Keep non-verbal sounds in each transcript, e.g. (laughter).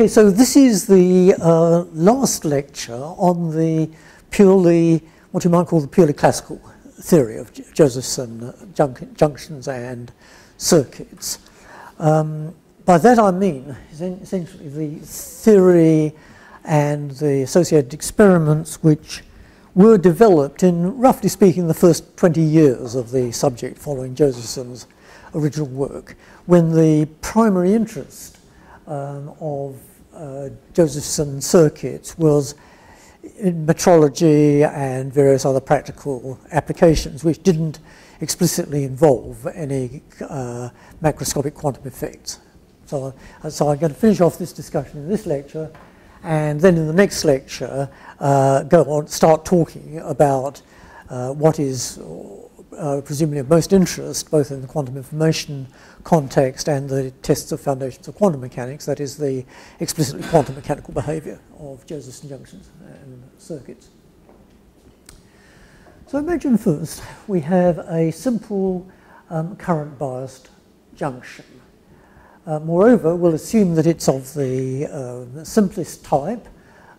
Okay, so this is the uh, last lecture on the purely, what you might call the purely classical theory of Josephson uh, jun junctions and circuits. Um, by that I mean essentially the theory and the associated experiments which were developed in, roughly speaking, the first 20 years of the subject following Josephson's original work, when the primary interest um, of uh, Josephson circuits was in metrology and various other practical applications which didn't explicitly involve any uh, macroscopic quantum effects. So, so I'm going to finish off this discussion in this lecture and then in the next lecture uh, go on, start talking about uh, what is uh, presumably of most interest, both in the quantum information context and the tests of foundations of quantum mechanics, that is the explicitly quantum mechanical behavior of Josephson junctions and circuits. So imagine first we have a simple um, current biased junction. Uh, moreover, we'll assume that it's of the uh, simplest type,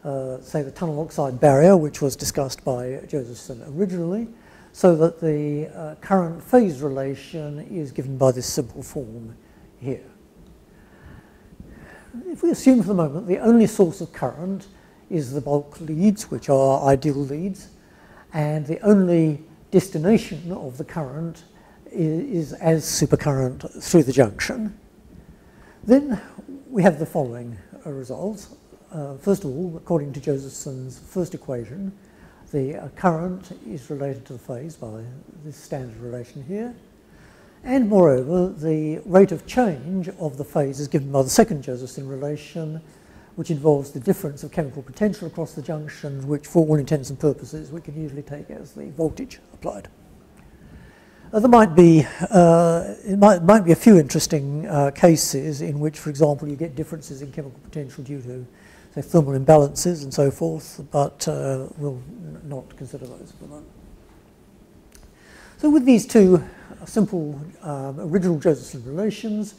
uh, say the tunnel oxide barrier, which was discussed by Josephson originally, so that the uh, current phase relation is given by this simple form here. If we assume for the moment the only source of current is the bulk leads, which are ideal leads, and the only destination of the current is, is as supercurrent through the junction, then we have the following uh, results. Uh, first of all, according to Josephson's first equation, the uh, current is related to the phase by this standard relation here. And moreover, the rate of change of the phase is given by the second Josephson relation, which involves the difference of chemical potential across the junction, which for all intents and purposes we can usually take as the voltage applied. Uh, there might be, uh, it might, might, be a few interesting uh, cases in which, for example, you get differences in chemical potential due to say, thermal imbalances and so forth, but uh, we'll not consider those for the moment. So with these two simple um, original Josephson relations,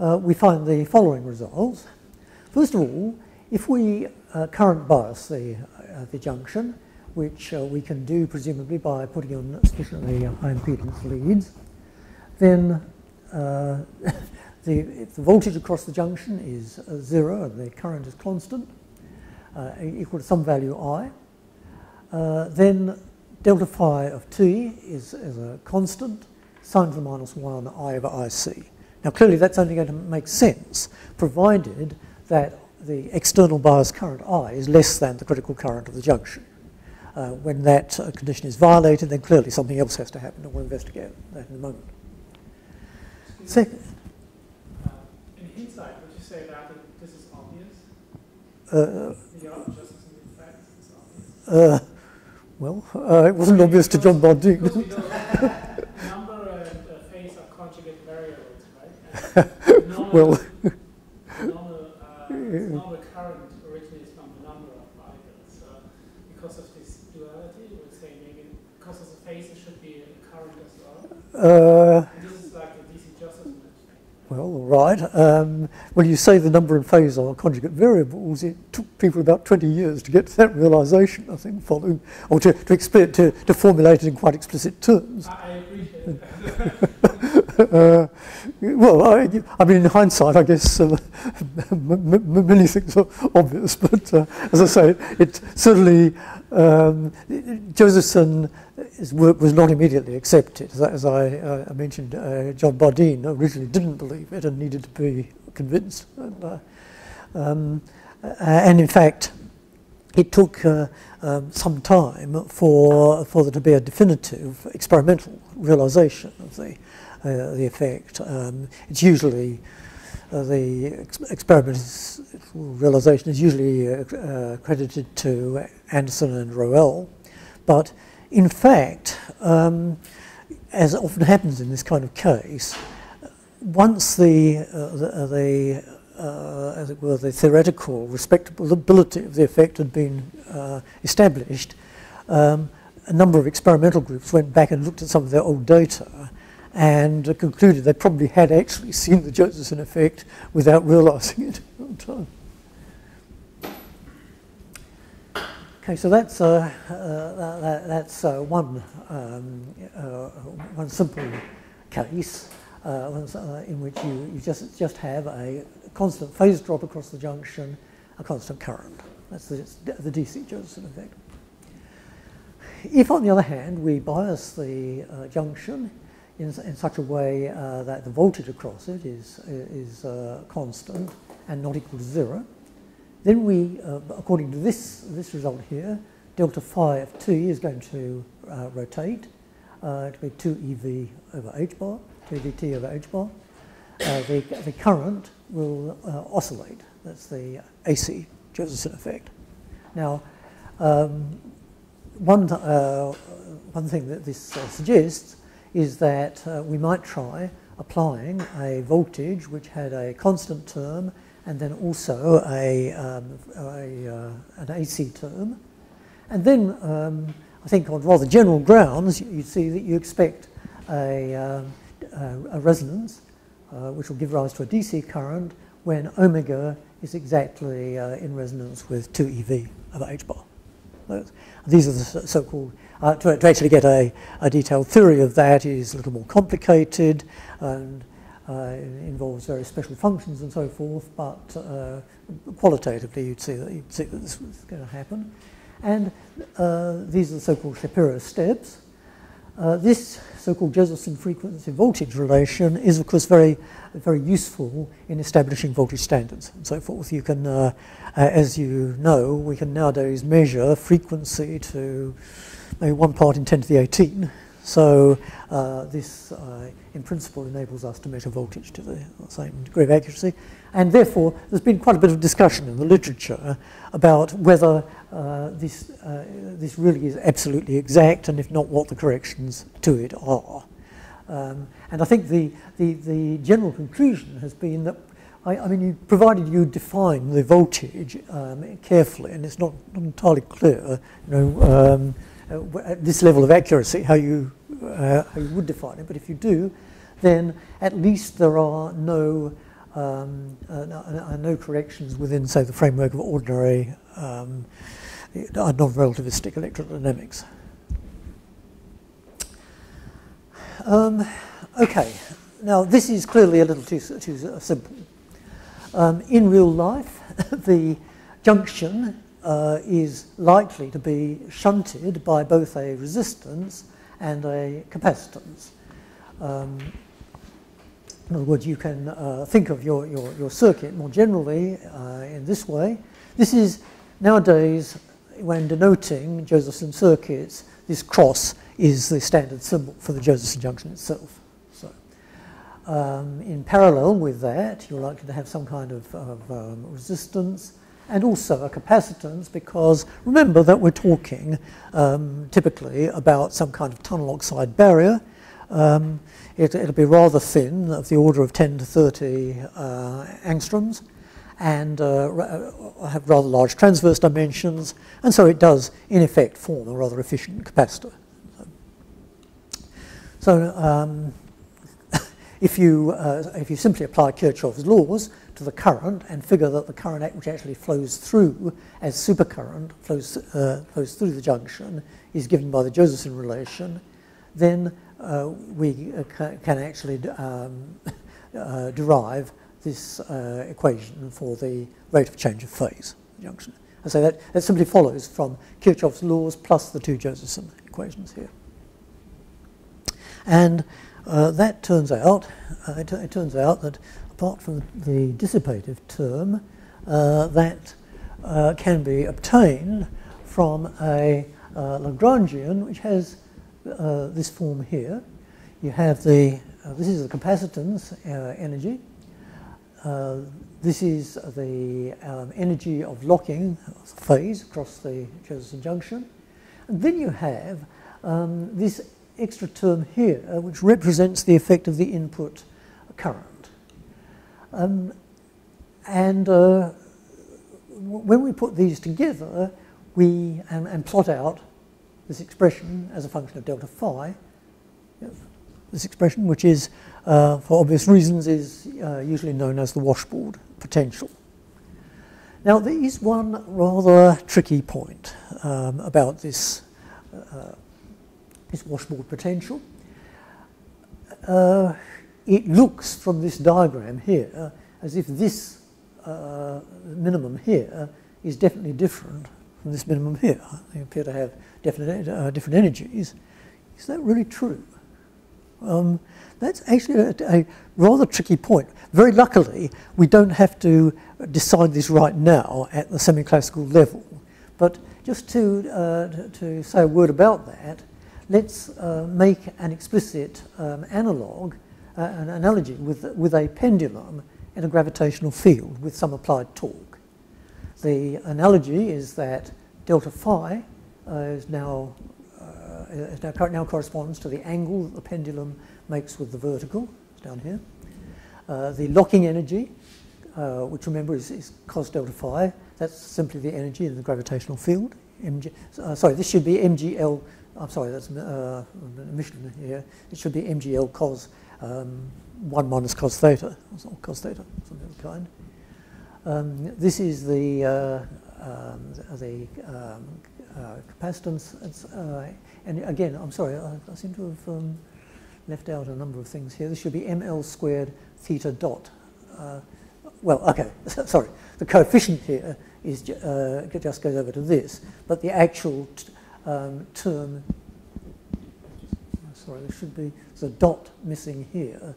uh, we find the following results. First of all, if we uh, current bias the, uh, the junction, which uh, we can do presumably by putting on sufficiently high impedance leads, then uh, (laughs) the, if the voltage across the junction is uh, zero and the current is constant, uh, equal to some value I, uh, then delta phi of t is, is a constant, sine to the minus 1 I over IC. Now clearly that's only going to make sense provided that the external bias current I is less than the critical current of the junction. Uh, when that uh, condition is violated, then clearly something else has to happen, and we'll investigate that in a moment. Second, Uh, uh, well, uh, it wasn't obvious to John Bardeen. number and phase are conjugate variables, right? (laughs) Normal, well, normal, uh, (laughs) normal current originates from the number of. So because of this duality, would say maybe because of the phase, it should be a current as well. Well, right. Um, when you say the number and phase are conjugate variables, it took people about 20 years to get to that realization, I think, following, or to, to, explain, to, to formulate it in quite explicit terms. I appreciate that. (laughs) uh, well, I, I, mean, in hindsight, I guess uh, (laughs) many things are obvious, (laughs) but uh, as I say, it certainly, um, Josephson work was not immediately accepted. As I, uh, mentioned, uh, John Bardeen originally didn't believe it and needed to be convinced. And, uh, um, and in fact, it took uh, um, some time for, for there to be a definitive experimental realization of the, uh, the effect. Um, it's usually uh, the ex experimental realization is usually credited to Anderson and Rowell, but in fact, um, as often happens in this kind of case, once the, uh, the, uh, the uh, as it were, the theoretical respectability of the effect had been uh, established, um, a number of experimental groups went back and looked at some of their old data and concluded they probably had actually (laughs) seen the Josephson effect without realizing it at the time. Okay, so that's uh, uh, that, that's uh, one um, uh, one simple case uh, uh, in which you, you just just have a constant phase drop across the junction, a constant current. That's the, the DC Josephson effect. If, on the other hand, we bias the junction in, in, such a way that the voltage across it is is constant and not equal to zero, then we, uh, according to this, this result here, delta phi of t is going to uh, rotate uh, will be 2 EV over h bar, 2 EVT over h bar. Uh, the, the current will uh, oscillate. That's the AC Josephson effect. Now, um, one, one thing that this suggests is that we might try applying a voltage which had a constant term and then also a, um, a uh, an AC term. And then um, I think on rather general grounds, you, see that you expect a, um, a resonance, uh, which will give rise to a DC current when omega is exactly uh, in resonance with 2 EV of H bar. These are the so-called, uh, to, to, actually get a, a, detailed theory of that is a little more complicated and involves very special functions and so forth, but uh, qualitatively you'd see that, you'd see that this was going to happen. And uh, these are the so-called Shapiro steps. Uh, this so-called Josephson frequency voltage relation is of course very, very useful in establishing voltage standards and so forth. You can, uh, uh, as you know, we can nowadays measure frequency to maybe one part in 10 to the 18 so uh, this, uh, in principle, enables us to measure voltage to the same degree of accuracy. And therefore, there's been quite a bit of discussion in the literature about whether uh, this, uh, this really is absolutely exact, and if not, what the corrections to it are. Um, and I think the, the, the, general conclusion has been that, I, I mean, you, provided you define the voltage um, carefully, and it's not, entirely clear, you know, um, at this level of accuracy how you, uh, how you would define it. But if you do, then at least there are no, um, uh, no, no, corrections within, say, the framework of ordinary um, non-relativistic electrodynamics. Um, okay, now this is clearly a little too, too simple. Um, in real life, (laughs) the junction uh, is likely to be shunted by both a resistance and a capacitance. Um, in other words, you can uh, think of your, your, your, circuit more generally uh, in this way. This is nowadays, when denoting Josephson circuits, this cross is the standard symbol for the Josephson junction itself. So, um, in parallel with that, you're likely to have some kind of, of um, resistance and also a capacitance because remember that we're talking um, typically about some kind of tunnel oxide barrier. Um, it, will be rather thin, of the order of 10 to 30 uh, angstroms, and uh, uh, have rather large transverse dimensions, and so it does, in effect, form a rather efficient capacitor. So um, if, you, uh, if you simply apply Kirchhoff's laws, to the current and figure that the current which actually flows through as supercurrent flows, uh, flows through the junction is given by the Josephson relation, then uh, we uh, can actually um, (laughs) uh, derive this uh, equation for the rate of change of phase junction. And so that, that simply follows from Kirchhoff's laws plus the two Josephson equations here. And uh, that turns out, it, it turns out that apart from the dissipative term, uh, that uh, can be obtained from a uh, Lagrangian which has uh, this form here. You have the, uh, this is the capacitance uh, energy. this is the um, energy of locking phase across the Josephson junction. And then you have um, this extra term here, which represents the effect of the input current. Um, and uh, when we put these together, we and, and, plot out this expression as a function of delta phi, this expression, which is, uh, for obvious reasons, is uh, usually known as the washboard potential. Now, there is one rather tricky point um, about this, this washboard potential. Uh, it looks from this diagram here as if this uh, minimum here is definitely different from this minimum here. They appear to have definite, uh, different energies. Is that really true? Um, that's actually a, a, rather tricky point. Very luckily, we don't have to decide this right now at the semi-classical level. But just to, uh, to say a word about that, let's uh, make an explicit um, analog, uh, an analogy with, with a pendulum in a gravitational field with some applied torque. The analogy is that delta phi uh, is now, uh, is now, now corresponds to the angle the pendulum makes with the vertical, it's down here. Uh, the locking energy, uh, which remember is, is, cos delta phi, that's simply the energy in the gravitational field. MG, uh, sorry, this should be MGL, I'm sorry, that's uh, omission here. It should be MGL cos um, 1 minus cos theta, or cos theta, something of the kind. Um, this is the, uh, um, the um, uh, capacitance. Uh, and again, I'm sorry, I, I seem to have um, left out a number of things here. This should be ml squared theta dot. Uh, well, okay, (laughs) sorry. The coefficient here is just goes over to this, but the actual um, term, sorry, there should be the dot missing here.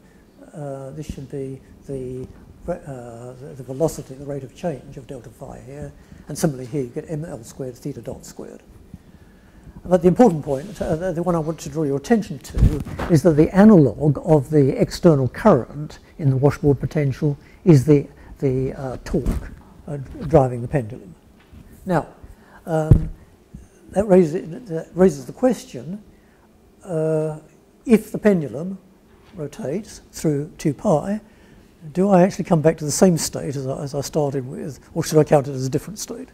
Uh, this should be the, uh, the, the velocity, the rate of change of delta phi here. And similarly here, you get ml squared theta dot squared. But the important point, uh, the one I want to draw your attention to, is that the analog of the external current in the washboard potential is the, the uh, torque uh, driving the pendulum. Now, um, that, raises, that, raises, the question, uh, if the pendulum rotates through 2 pi, do I actually come back to the same state as I, as I started with, or should I count it as a different state?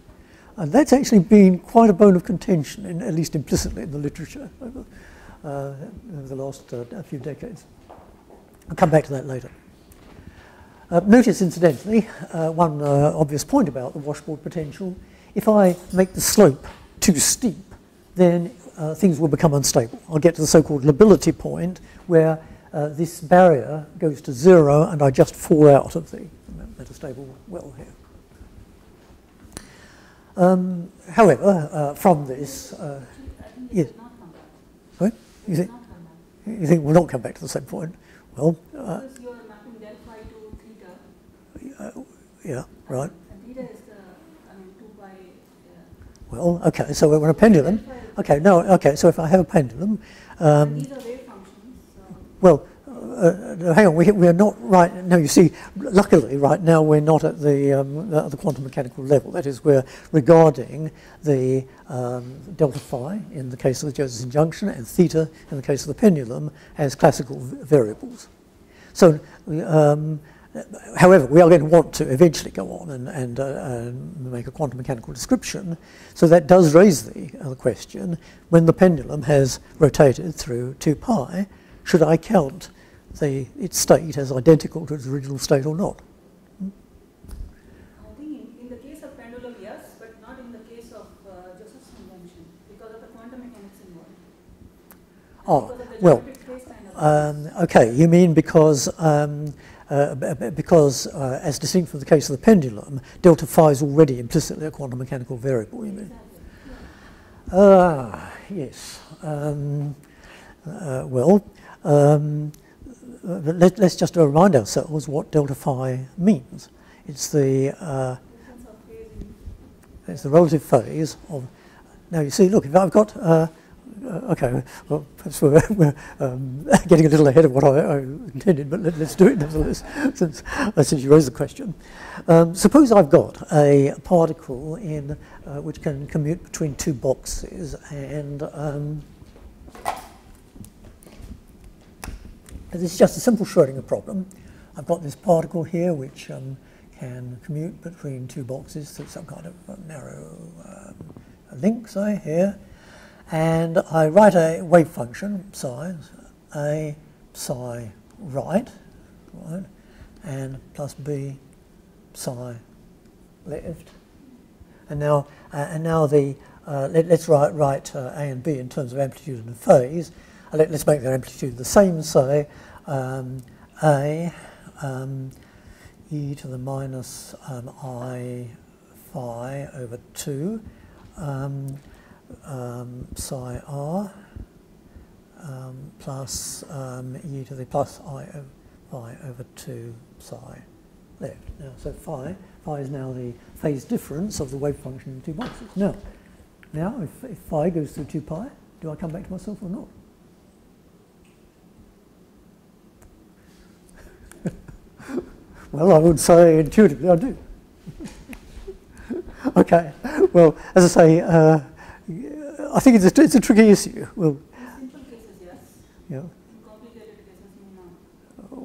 And that's actually been quite a bone of contention, in, at least implicitly in the literature over, uh, over the last uh, few decades. I'll come back to that later. Uh, notice, incidentally, uh, one uh, obvious point about the washboard potential. If I make the slope too steep, then uh, things will become unstable. I'll get to the so-called lability point where this barrier goes to zero and I just fall out of the metastable well here. Um, however, uh, from this, uh, yes. Sorry? You think, you think we'll not come back to the same point? Well, uh, because you're mapping del phi to theta. Uh, yeah, right. And theta is the, I mean, 2 pi. Well, okay, so we're a pendulum. Okay, no, okay, so if I have a pendulum. Um, these are wave functions. So. Well, uh, hang on, we, we are not right, no, you see, luckily right now we're not at the, um, the, the, quantum mechanical level. That is, we're regarding the um, delta phi in the case of the Josephson junction and theta in the case of the pendulum as classical variables. So, um, however, we are going to want to eventually go on and, and, uh, and make a quantum mechanical description. So that does raise the uh, question, when the pendulum has rotated through 2 pi, should I count the, its state as identical to its original state or not. Hmm? I think in, in, the case of pendulum, yes, but not in the case of uh, Josephson junction because of the quantum mechanics involved. Oh, well, um, okay, you mean because, um, uh, because uh, as distinct from the case of the pendulum, delta phi is already implicitly a quantum mechanical variable, you mean? Ah, uh, yes. Um, uh, well, um, let, us just remind ourselves what delta phi means. It's the uh, it's the relative phase of. Now you see, look, if I've got uh, okay, well, perhaps we're, (laughs) we're um, (laughs) getting a little ahead of what I, I intended, but let, us do it nevertheless, (laughs) since, uh, since you raised the question. Um, suppose I've got a particle in uh, which can commute between two boxes, and um, This is just a simple Schrodinger problem. I've got this particle here which um, can commute between two boxes through some kind of narrow um, link, say, here. And I write a wave function, psi, a psi right, right, and plus b psi left. And now, uh, and now the uh, let, us write, write uh, a and b in terms of amplitude and phase. Uh, let, us make their amplitude the same. Say um, a um, e to the minus um, i phi over two um, psi r um, plus um, e to the plus i phi over 2 psi left. Now, so phi, phi is now the phase difference of the wave function in two boxes. Now, now if, if phi goes through 2 pi, do I come back to myself or not? (laughs) well, I would say intuitively I do. (laughs) okay, well, as I say, uh, I think it's a, it's a tricky issue. Well.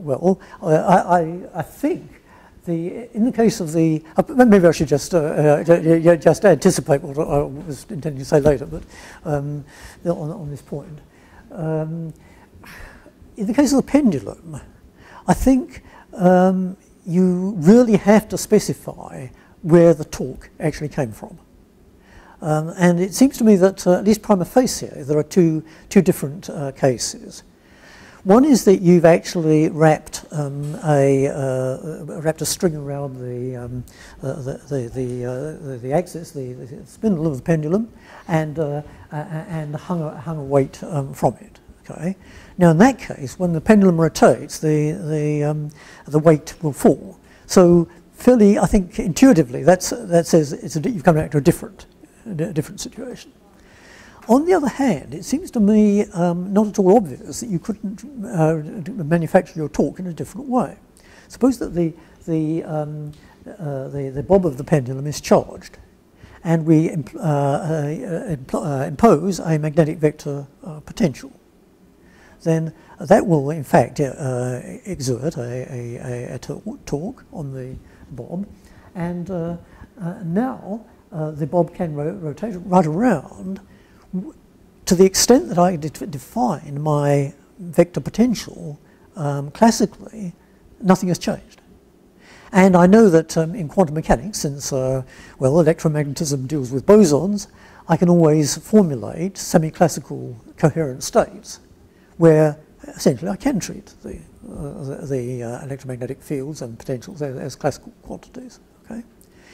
Well, I, I, I think the, in the case of the, uh, maybe I should just, uh, uh, just anticipate what I was intending to say later, but um, on, on this point. Um, in the case of the pendulum, I think um, you really have to specify where the torque actually came from. Um, and it seems to me that, uh, at least prima facie, there are two, two different uh, cases. One is that you've actually wrapped um, a uh, wrapped a string around the um, uh, the the the, uh, the, the, axis, the, the, spindle of the pendulum, and uh, and hung a, hung a weight um, from it. Okay. Now, in that case, when the pendulum rotates, the the um, the weight will fall. So, fairly, I think intuitively, that's that says it's a, you've come back to a different different situation. On the other hand, it seems to me um, not at all obvious that you couldn't uh, manufacture your torque in a different way. Suppose that the, the, um, uh, the, the bob of the pendulum is charged and we imp uh, uh, uh impose a magnetic vector uh, potential. Then that will in fact exert a, a, a, torque on the bob and now uh, the bob can ro rotate right around to the extent that I de define my vector potential um, classically, nothing has changed. And I know that um, in quantum mechanics, since, uh, well, electromagnetism deals with bosons, I can always formulate semi-classical coherent states where essentially I can treat the, uh, the uh, electromagnetic fields and potentials as, as classical quantities.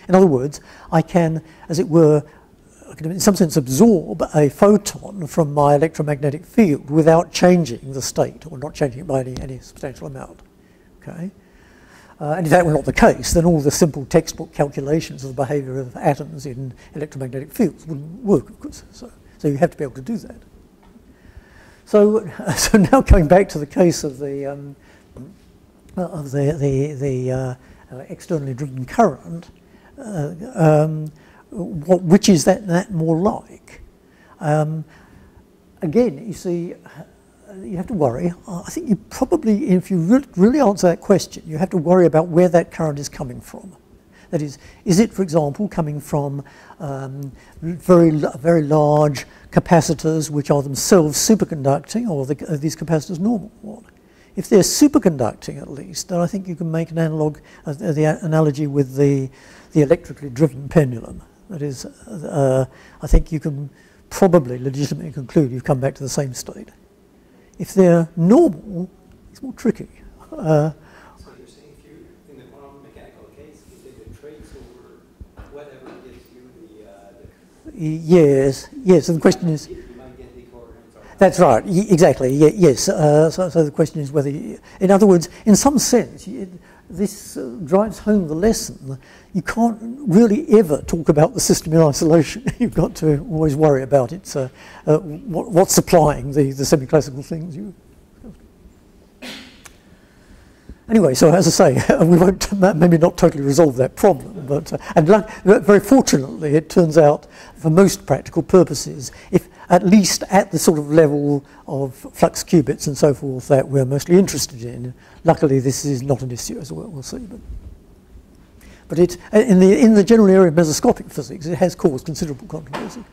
In other words, I can, as it were, in some sense absorb a photon from my electromagnetic field without changing the state or not changing it by any, any substantial amount. Okay? Uh, and if that were not the case, then all the simple textbook calculations of the behavior of atoms in electromagnetic fields wouldn't work, of course. So, so you have to be able to do that. So, (laughs) so now coming back to the case of the, um, of the, the, the uh, uh, externally driven current, um, what, which is that, that more like? Um, again, you see, you have to worry. I think you probably, if you re really answer that question, you have to worry about where that current is coming from. That is, is it, for example, coming from um, very, very large capacitors which are themselves superconducting, or the, are these capacitors normal? If they're superconducting, at least, then I think you can make an analog, uh, the analogy with the the electrically driven pendulum. That is, uh, I think you can probably legitimately conclude you've come back to the same state. If they're normal, it's more tricky. Uh, so you're saying if you, in the quantum mechanical case, if you the trace over whatever gives you the, uh, the yes, yes. And the question is. That's right. exactly. yes. Uh, so, so, the question is whether, you, in other words, in some sense, you, this uh, drives home the lesson. You can't really ever talk about the system in isolation. (laughs) You've got to always worry about it. Uh, uh, what, what's supplying the, the semi-classical things. You, Anyway, so as I say, (laughs) we won't maybe not totally resolve that problem, but uh, and very fortunately, it turns out for most practical purposes, if at least at the sort of level of flux qubits and so forth that we're mostly interested in. Luckily, this is not an issue, as we'll, we'll see. But, but it, in, the, in the general area of mesoscopic physics, it has caused considerable controversy.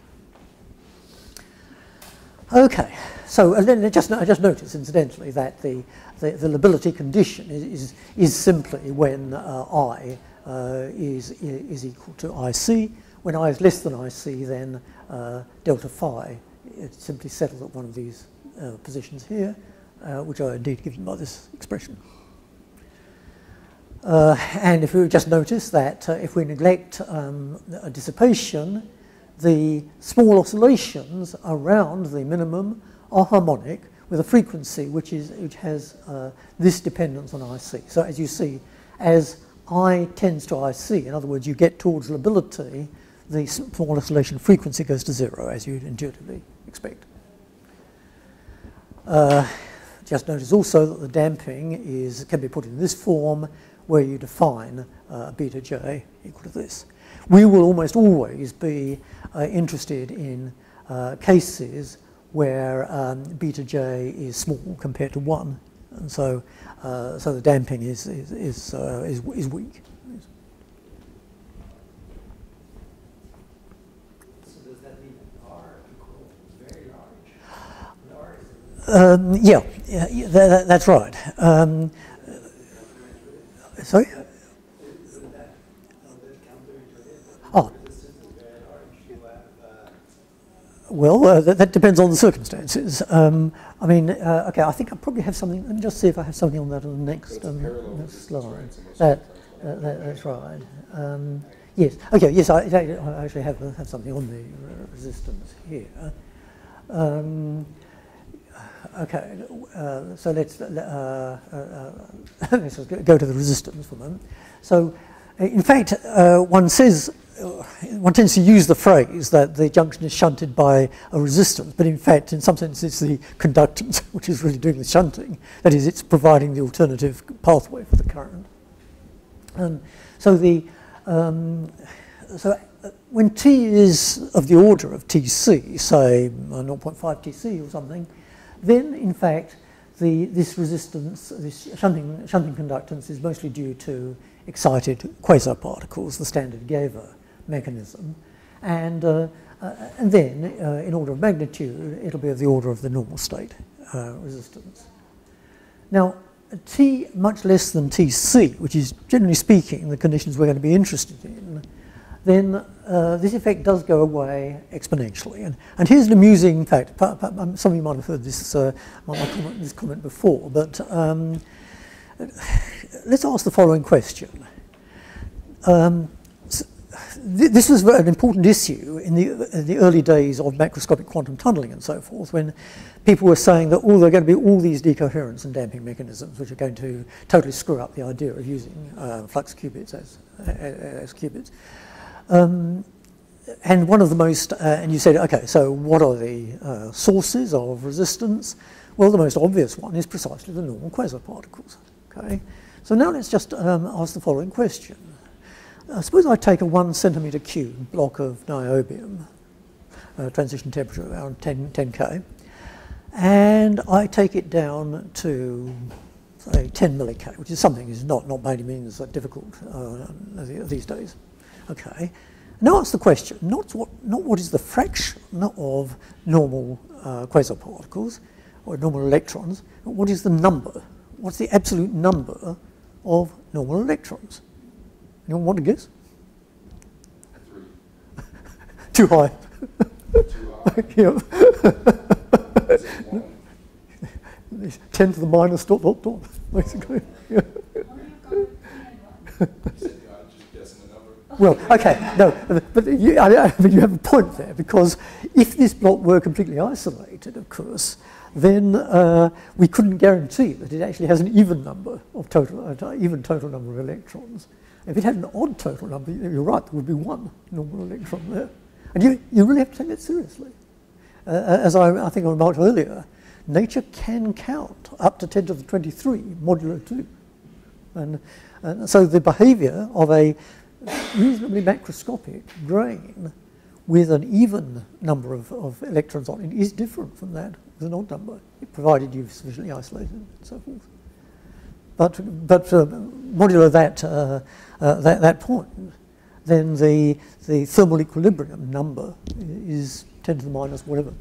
Okay, so uh, just, I just noticed incidentally that the, the, the lability condition is, is, is simply when uh, I uh, is, is equal to IC. When I is less than IC, then uh, delta phi it simply settles at one of these positions here, which are indeed given by this expression. Uh, and if we just notice that uh, if we neglect um, a dissipation, the small oscillations around the minimum are harmonic with a frequency which, is, which has uh, this dependence on IC. So as you see, as I tends to IC, in other words, you get towards lability, the small oscillation frequency goes to zero, as you'd intuitively expect. Uh, just notice also that the damping is, can be put in this form, where you define uh, beta j equal to this. We will almost always be uh, interested in uh, cases where um, beta j is small compared to 1. And so, uh, so the damping is, is, is, uh, is, is weak. Um, yeah, yeah, that, that's right. Um, Sorry? Well, uh, that, that, depends on the circumstances. Um, I mean, uh, okay, I think I probably have something. Let me just see if I have something on that on the next, um, next slide. That, uh, that, that's right. Um, yes. Okay. Yes, I, I, actually have have something on the resistance here. Um, okay, uh, so let's, uh, uh, uh (laughs) let's go to the resistance for a moment. So, uh, in fact, uh, one says, Uh, one tends to use the phrase that the junction is shunted by a resistance, but in fact, in some sense, it's the conductance (laughs) which is really doing the shunting. That is, it's providing the alternative pathway for the current. And so the um, so uh, when t is of the order of tc, say uh, 0.5 tc or something, then, in fact, the, this resistance, this shunting, shunting conductance is mostly due to excited quasiparticles, the standard Giaever mechanism. And, uh, uh, and then, uh, in order of magnitude, it'll be of the order of the normal state uh, resistance. Now, T much less than Tc, which is generally speaking the conditions we're going to be interested in, then uh, this effect does go away exponentially. And, and here's an amusing fact. Um, some of you might have heard this, uh, comment, this comment before, but um, (sighs) let's ask the following question. Um, th this was an important issue in the, in the early days of macroscopic quantum tunneling and so forth, when people were saying that oh, there are going to be all these decoherence and damping mechanisms which are going to totally screw up the idea of using uh, flux qubits as, as qubits. Um, and one of the most, uh, and you said, okay, so what are the uh, sources of resistance? Well, the most obvious one is precisely the normal quasiparticles. Okay, so now let's just um, ask the following question. Uh, suppose I take a one centimeter cube block of niobium, uh, transition temperature around 10, 10K, and I take it down to say 10 millik, which is something is not, not by any means that difficult uh, these days. Okay. Now ask the question, not what, not what is the fraction of normal uh, quasiparticles or normal electrons, but what is the number? What's the absolute number of normal electrons? Anyone want to guess? (laughs) Too high. Too high. (laughs) 10 to the minus dot dot dot, basically. Well, okay, no, but you, I, I mean, you have a point there because if this block were completely isolated, of course, then uh, we couldn't guarantee that it actually has an even number of total, uh, even total number of electrons. If it had an odd total number, you're right, there would be one normal electron there. And you, you really have to take that seriously. Uh, as I, I think I remarked earlier, nature can count up to 10 to the 23 modulo 2. And, and so the behavior of a reasonably macroscopic grain with an even number of, of electrons on it is different from that with an odd number, provided you've sufficiently isolated and so forth. But, but uh, modulo that, uh, uh, that, that point, then the, the thermal equilibrium number is 10 to the minus whatever.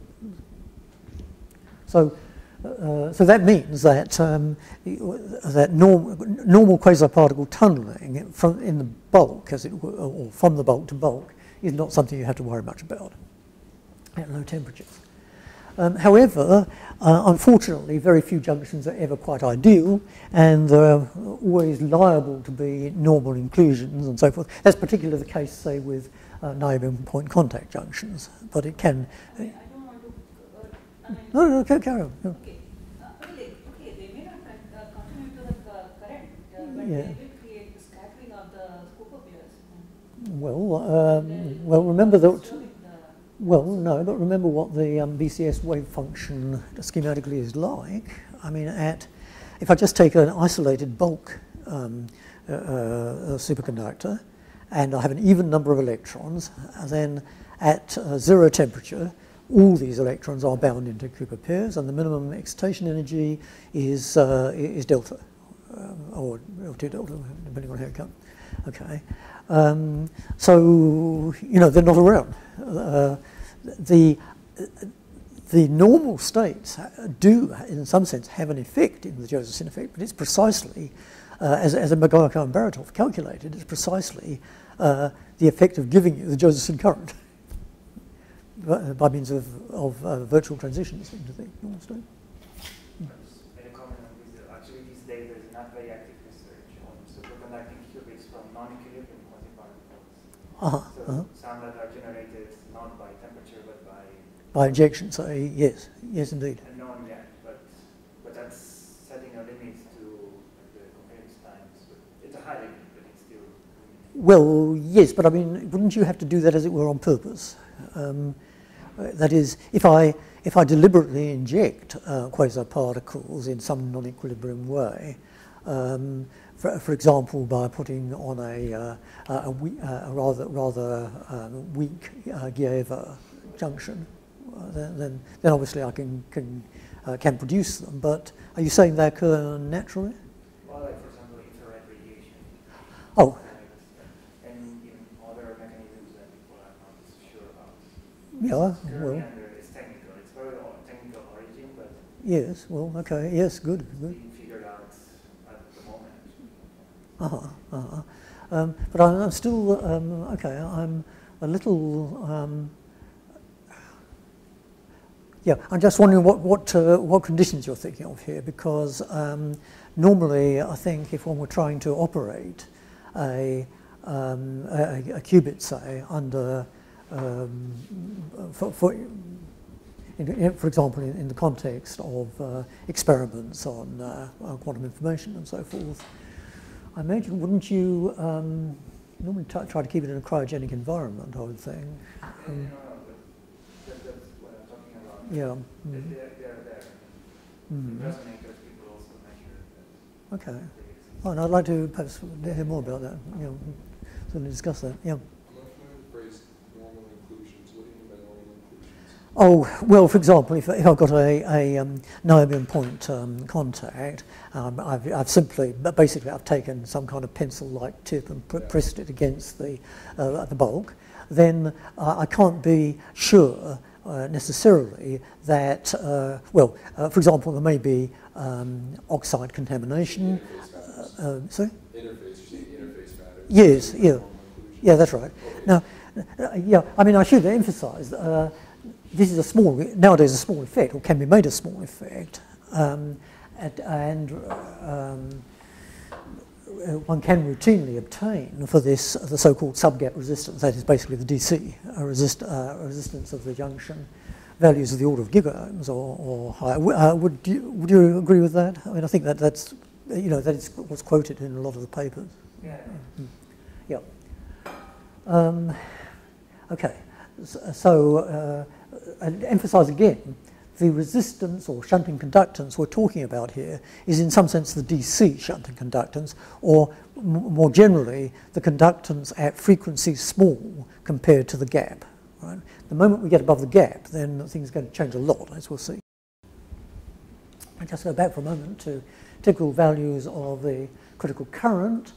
So, uh, so that means that um, that norm, normal quasi-particle tunneling from in the bulk, as it or from the bulk to bulk, is not something you have to worry much about at low temperatures. Um, however, uh, unfortunately, very few junctions are ever quite ideal, and they're always liable to be normal inclusions and so forth. That's particularly the case, say, with uh, point contact junctions, but it can. I don't want to. Uh, I mean, No, no, no, carry on. no. Okay, uh, okay, okay, they may not uh, contribute to the uh, current, uh, but Yeah. they will create the scattering of the Cooper pairs. Well, um, well, remember that. Well, no, but remember what the um, BCS wave function schematically is like. I mean, at if I just take an isolated bulk um, uh, uh, superconductor and I have an even number of electrons, uh, then at uh, zero temperature, all these electrons are bound into Cooper pairs, and the minimum excitation energy is uh, is delta, um, or L2 delta, depending on how you count. Okay, um, so you know they're not around. Uh, the the normal states do, in some sense, have an effect in the Josephson effect, but it's precisely, uh, as, as Ambegaokar and Baratoff calculated, it's precisely uh, the effect of giving you the Josephson current (laughs) by means of, of uh, virtual transitions into the normal state. Comment on this. uh, Actually, these days there is not very active research on superconducting qubits from non-equilibrium quasi-particles. Uh-huh, So uh-huh. some that are generated not by temperature but by injection, so yes, yes indeed. But but that's setting a limit to the times. It's a high limit, but it's still. Well, yes, but I mean, wouldn't you have to do that as it were on purpose? Um, that is, if I if I deliberately inject uh, quasi-particles in some non-equilibrium way, um, for, for example, by putting on a, uh, a, we, uh, a rather rather um, weak uh, Giaever junction, then, then then obviously I can can uh, can produce them. But are you saying they occur naturally? Well, like for example, infrared radiation. Oh, And even other mechanisms that people are not sure about. yeah. Well, it's technical. It's very technical origin, but yes. Well, okay. Yes, good, good. being figured out at the moment. Uh-huh, uh-huh. Um, but I'm, I'm still um, okay. I'm a little. Um, yeah, I'm just wondering what what uh, what conditions you're thinking of here, because um, normally I think if one were trying to operate a um, a, a qubit, say, under um, for, for in, for example, in, in the context of uh, experiments on uh, uh, quantum information and so forth, I imagine, wouldn't you um, normally try to keep it in a cryogenic environment, I would think? Yeah, Um, no, no, but that, that's what I'm talking about. Yeah. They- mm, They're, they're there. mm, Resonators, people also measure Okay. Oh, and I'd like to perhaps hear more about that. You know, certainly discuss that. Yeah. I'm not familiar with the phrase normal inclusions. What do you mean by normal inclusions? Oh, well, for example, if, if I've got a, a um, niobium point um, contact, um, I've, I've simply, but basically I've taken some kind of pencil-like tip and pr- Yeah. pressed it against the, uh, the bulk, then uh, I can't be sure uh, necessarily that, uh, well, uh, for example, there may be um, oxide contamination. Interface. Uh, sorry? Interface, you're interface matters. Yes, yeah. Yeah, that's right. Now, uh, yeah, I mean, I should emphasise uh, this is a small, nowadays a small effect, or can be made a small effect, um, and, and um, uh, one can routinely obtain for this the so-called subgap resistance, that is basically the DC uh, resist, uh, resistance of the junction, values of the order of gigaohms or, or higher. Uh, would, you, would you agree with that? I mean, I think that that's, you know, that is what's quoted in a lot of the papers. Yeah. Yeah. Um, okay. S- So, uh, and emphasize again, the resistance or shunting conductance we're talking about here is in some sense the DC shunting conductance, or more generally, the conductance at frequencies small compared to the gap. Right? The moment we get above the gap, then things are going to change a lot, as we'll see. I just go back for a moment to typical values of the critical current.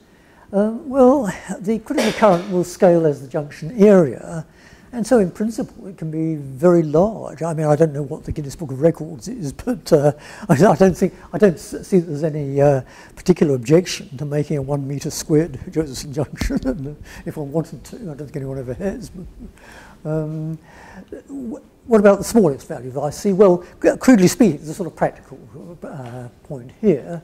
Um, well, the critical current will scale as the junction area, and so in principle it can be very large. I mean, I don't know what the Guinness Book of Records is, (laughs) but uh, I, I, don't think, I don't see that there's any uh, particular objection to making a one metre squared (laughs) Josephson junction, (laughs) uh, if one wanted to, I don't think anyone ever has. But, um, what about the smallest value that I see? Well, crudely speaking, there's a sort of practical uh, point here.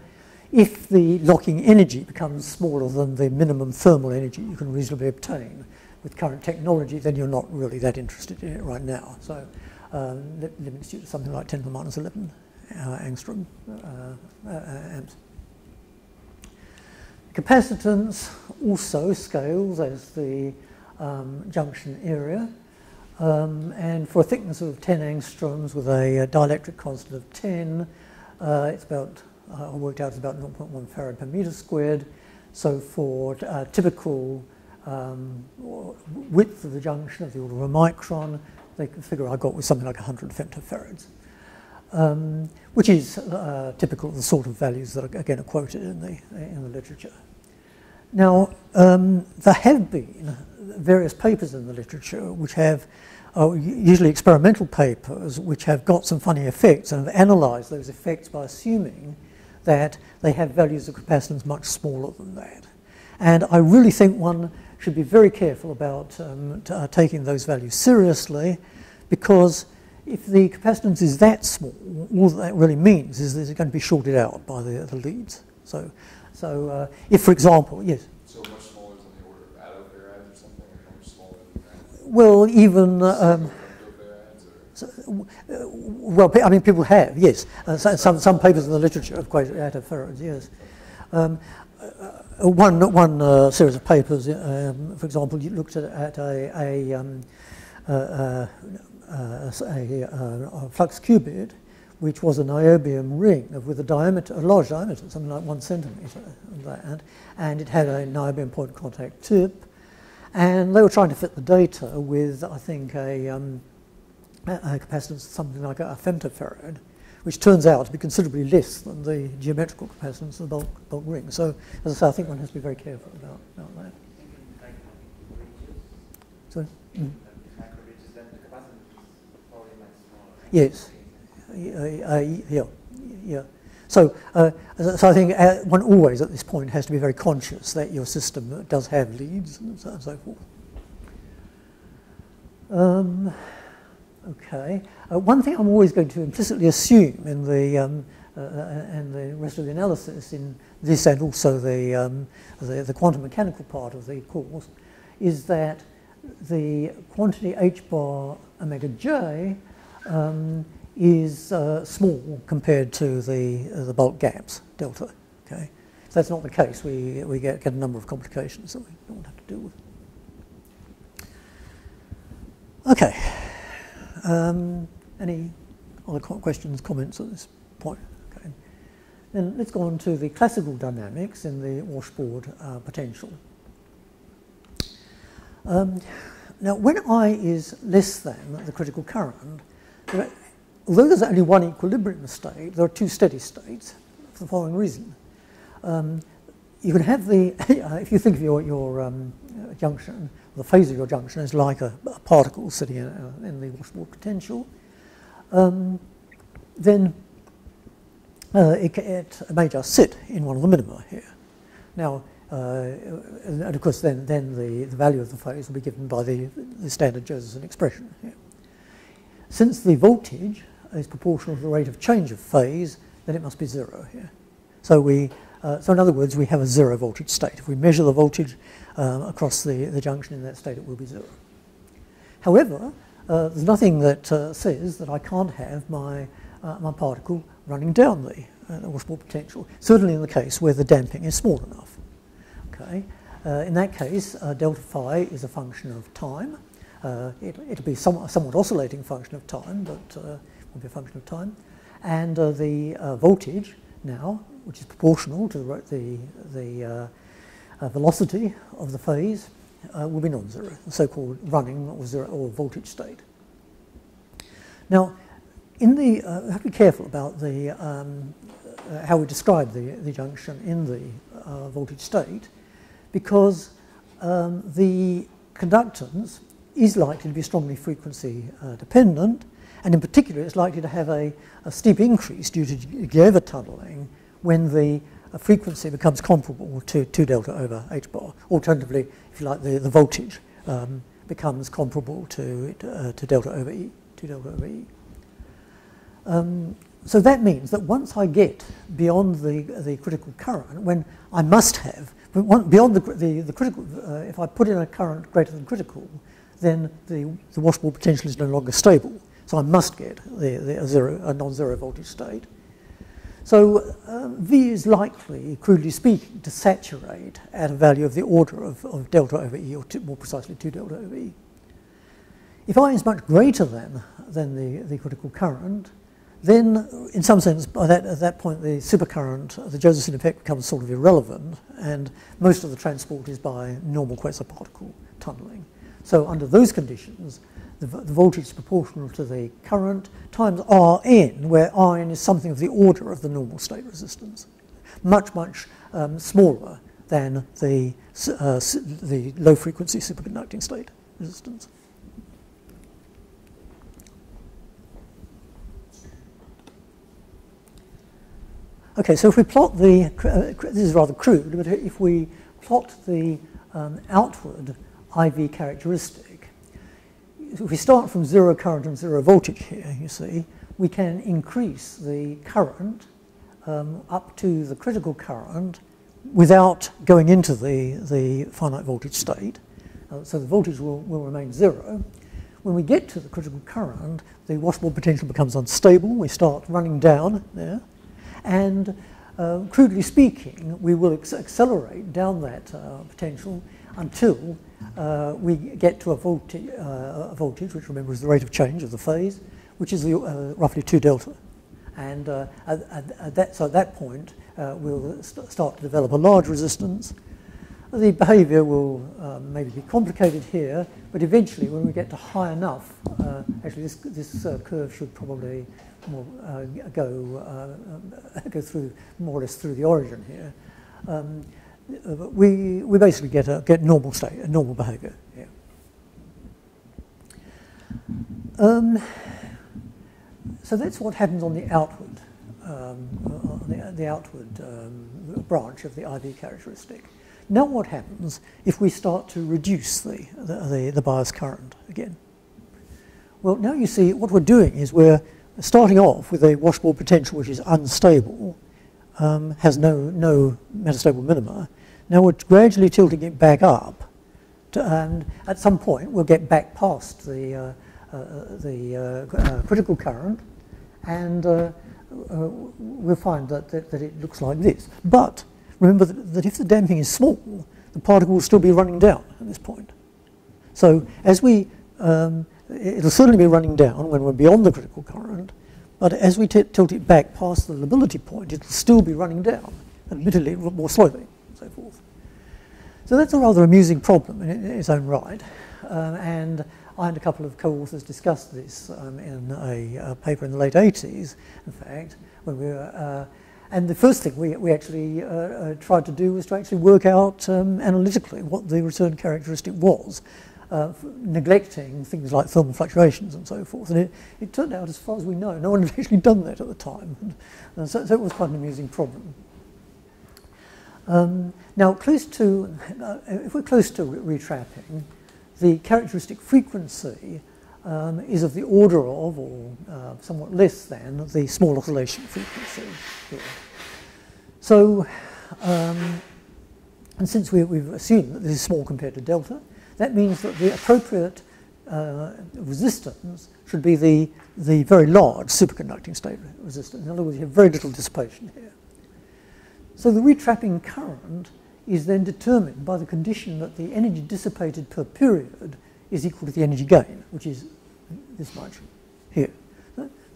If the locking energy becomes smaller than the minimum thermal energy you can reasonably obtain with current technology, then you're not really that interested in it right now. So um, limits you to something like 10 to the minus 11 uh, angstrom uh, uh, amps. Capacitance also scales as the um, junction area. Um, and for a thickness of 10 angstroms with a, a dielectric constant of 10, uh, it's about, uh, I worked out it's about 0.1 farad per meter squared. So for uh, typical um, width of the junction of the order of a micron, the figure I got was something like 100 femtofarads, um, which is uh, typical of the sort of values that are, again are quoted in the, in the literature. Now, um, there have been various papers in the literature which have, uh, usually experimental papers, which have got some funny effects and have analysed those effects by assuming that they have values of capacitance much smaller than that. And I really think one should be very careful about um, uh, taking those values seriously because if the capacitance is that small, all that really means is that it's going to be shorted out by the, the leads. So, so uh, if, for example, yes? So much smaller than the order of attofarads or something, or how much smaller than that? Well, even... Um, so, uh, well, I mean, people have, yes. Uh, some, some papers in the literature have quoted attofarads, yes. Um, uh, one one uh, series of papers, um, for example, you looked at, at a, a, um, uh, uh, uh a, a, flux qubit, which was a niobium ring with a diameter, a large diameter, something like one centimeter, and, and it had a niobium point contact tip, and they were trying to fit the data with, I think, a, um, a capacitance something like a femtofarad which turns out to be considerably less than the geometrical capacitance of the bulk, bulk ring. So, as I say, I think one has to be very careful about, about that. Sorry? Mm. Yes. Uh, yeah. Yeah. So, uh, so I think uh, one always at this point has to be very conscious that your system does have leads and so, and so forth. Um, Okay. Uh, one thing I'm always going to implicitly assume in the um, uh, and uh, the rest of the analysis in this and also the, um, the, the quantum mechanical part of the course is that the quantity h bar omega j um, is uh, small compared to the uh, the bulk gaps delta. Okay, if that's not the case, we we get, get a number of complications that we don't have to deal with. Okay. Um, any other questions, comments at this point? Okay. Then let's go on to the classical dynamics in the washboard uh, potential. Um, now, when I is less than the critical current, are, although there's only one equilibrium state, there are two steady states for the following reason. Um, you can have the, (laughs) if you think of your, your um, junction, the phase of your junction is like a, a particle sitting in, uh, in, the washboard potential, um, then uh, it, it, may just sit in one of the minima here. Now, uh, and of course, then, then the, the value of the phase will be given by the, the standard Josephson expression here. Since the voltage is proportional to the rate of change of phase, then it must be zero here. So we, uh, so in other words, we have a zero voltage state. If we measure the voltage um, across the, the junction in that state, it will be zero. However, uh, there's nothing that uh, says that I can't have my, uh, my particle running down the, uh, potential, certainly in the case where the damping is small enough. Okay? Uh, in that case, uh, delta phi is a function of time. it, will be some, a somewhat oscillating function of time, but uh, will be a function of time. And the voltage now, which is proportional to the, the, the velocity of the phase uh, will be non-zero, the so-called running or, zero, or voltage state. Now, in the, uh, we have to be careful about the, um, uh, how we describe the, the junction in the uh, voltage state because um, the conductance is likely to be strongly frequency uh, dependent, and in particular, it's likely to have a, a steep increase due to Giaever tunneling when the uh, frequency becomes comparable to 2 delta over h bar. Alternatively, if you like, the, the voltage um, becomes comparable to, uh, to delta over E, 2 delta over E. Um, so that means that once I get beyond the, the critical current, when I must have, beyond the, the, the critical, uh, if I put in a current greater than critical, then the, the washboard potential is no longer stable. So I must get the, the, a, zero, a non-zero voltage state. So um, V is likely, crudely speaking, to saturate at a value of the order of, of delta over E, or two, more precisely 2 delta over E. If I is much greater than, than the, the critical current, then in some sense, by that, at that point, the supercurrent, the Josephson effect becomes sort of irrelevant, and most of the transport is by normal quasi-particle tunneling. So under those conditions, the, the, voltage is proportional to the current times Rn, where Rn is something of the order of the normal state resistance, much, much um, smaller than the, uh, the low frequency superconducting state resistance. Okay, so if we plot the, uh, this is rather crude, but if we plot the um, outward IV characteristic, if we start from zero current and zero voltage here, you see, we can increase the current um, up to the critical current without going into the, the finite voltage state. Uh, so the voltage will, will remain zero. When we get to the critical current, the washboard potential becomes unstable. We start running down there. And uh, crudely speaking, we will accelerate down that uh, potential until uh, we get to a, volta uh, a, voltage, which remember is the rate of change of the phase, which is the, uh, roughly 2 delta. And uh, at, at, that, so at that point, we'll st start to develop a large resistance. The behavior will um, maybe be complicated here, but eventually when we get to high enough, actually this, this curve should probably more, uh, go, uh, (laughs) go through more or less through the origin here, um, we, we basically get, a, get normal state, a normal behavior here. Um, so that's what happens on the outward, um, on the, the outward um, branch of the IV characteristic. Now what happens if we start to reduce the, the, the, the bias current again? Well, now you see what we're doing is we're starting off with a washboard potential which is unstable, um, has no, no metastable minima. Now we're gradually tilting it back up, to, and at some point we'll get back past the, uh, uh, the uh, uh critical current, and uh, we'll find that, that, that, it looks like this. But remember that, that if the damping is small, the particle will still be running down at this point. So as we um, it'll certainly be running down when we're beyond the critical current, but as we tilt it back past the lability point, it'll still be running down, admittedly more slowly, so forth. So that's a rather amusing problem in its own right, um, and I and a couple of co-authors discussed this um, in a, a, paper in the late 80s, in fact, when we were, uh, and the first thing we, we actually uh, uh, tried to do was to actually work out um, analytically what the return characteristic was uh, neglecting things like thermal fluctuations and so forth. And it, it, turned out, as far as we know, no one had (laughs) actually done that at the time. And, so, so, it was quite an amusing problem. Um, now, close to, uh, if we're close to retrapping, the characteristic frequency um, is of the order of, or uh, somewhat less than, the small oscillation frequency here. So, um, and since we, have assumed that this is small compared to delta, that means that the appropriate uh, resistance should be the, the very large superconducting state resistance. In other words, you have very little dissipation here. So the retrapping current is then determined by the condition that the energy dissipated per period is equal to the energy gain, which is this much here.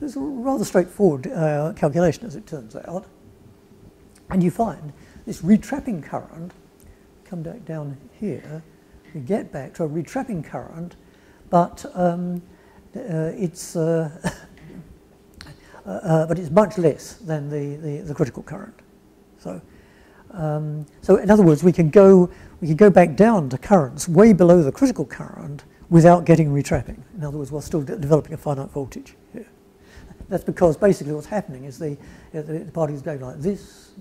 It's a rather straightforward uh, calculation, as it turns out. And you find this retrapping current, come back down here, we get back to a retrapping current, but um, uh, it's uh, (laughs) uh, uh, but it's much less than the, the, the critical current. So, um, so in other words, we can go we can go back down to currents way below the critical current without getting retrapping. In other words, while still de developing a finite voltage. Yeah. That's because basically what's happening is the, uh, the, the particles going like this.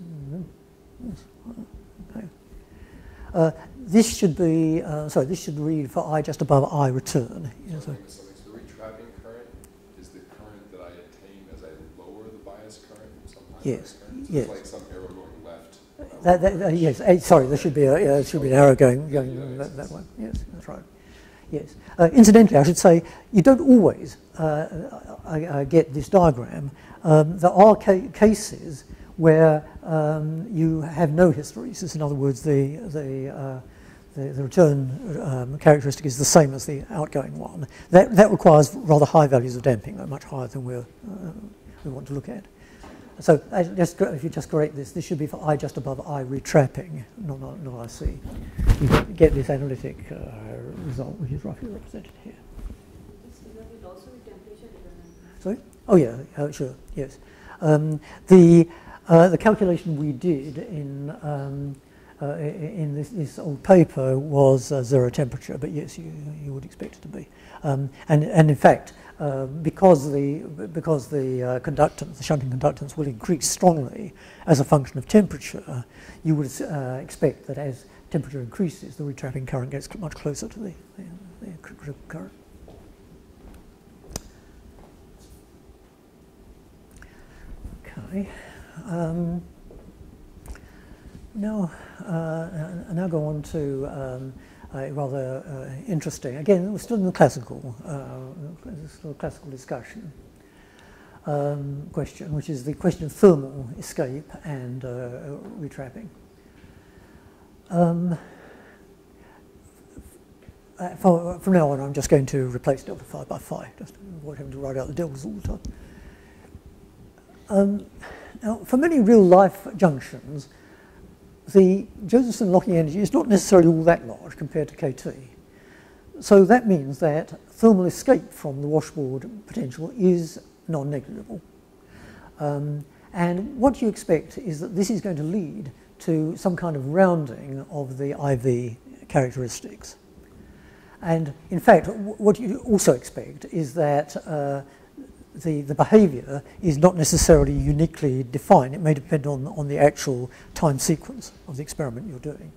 Okay. Uh, this should be, uh, sorry, this should read for I just above I return. Yeah, so. so the retrapping current is the current that I attain as I lower the bias current from some high yes. current? So yes. like some arrow going left. That, that, yes, uh, sorry, there should be a, uh, should be an arrow going, going that, that way. Yes, that's right. Yes. Uh, incidentally, I should say, you don't always uh, get this diagram. Um, there are ca cases where um, you have no hysteresis. In other words, the, the, uh, the, the, return um, characteristic is the same as the outgoing one. That, that requires rather high values of damping, much higher than we're, we want to look at. So just, if you just correct this, this should be for I just above I retrapping, not, not, not IC. You get this analytic uh, result, which is roughly represented here. Sorry? Oh yeah, uh, sure, yes. Um, the, uh, the calculation we did in, um, uh, in this, this, old paper was uh, zero temperature, but yes, you, you would expect it to be. Um, and, and in fact, uh, because the, because the uh, conductance, the shunting conductance will increase strongly as a function of temperature, you would uh, expect that as temperature increases, the retrapping current gets much closer to the, the, the critical current. Okay. Um, now, uh, now go on to um, rather uh, interesting. Again, we're still in the classical, uh, still classical discussion um, question, which is the question of thermal escape and uh, retrapping. Um, for, from now on, I'm just going to replace delta phi by phi, just avoid having to write out the deltas all the time. Um, now, for many real-life junctions, the Josephson locking energy is not necessarily all that large compared to KT. So that means that thermal escape from the washboard potential is non-negligible. Um, and what you expect is that this is going to lead to some kind of rounding of the IV characteristics. And in fact, what you also expect is that uh, the, the behavior is not necessarily uniquely defined. It may depend on, on the actual time sequence of the experiment you're doing.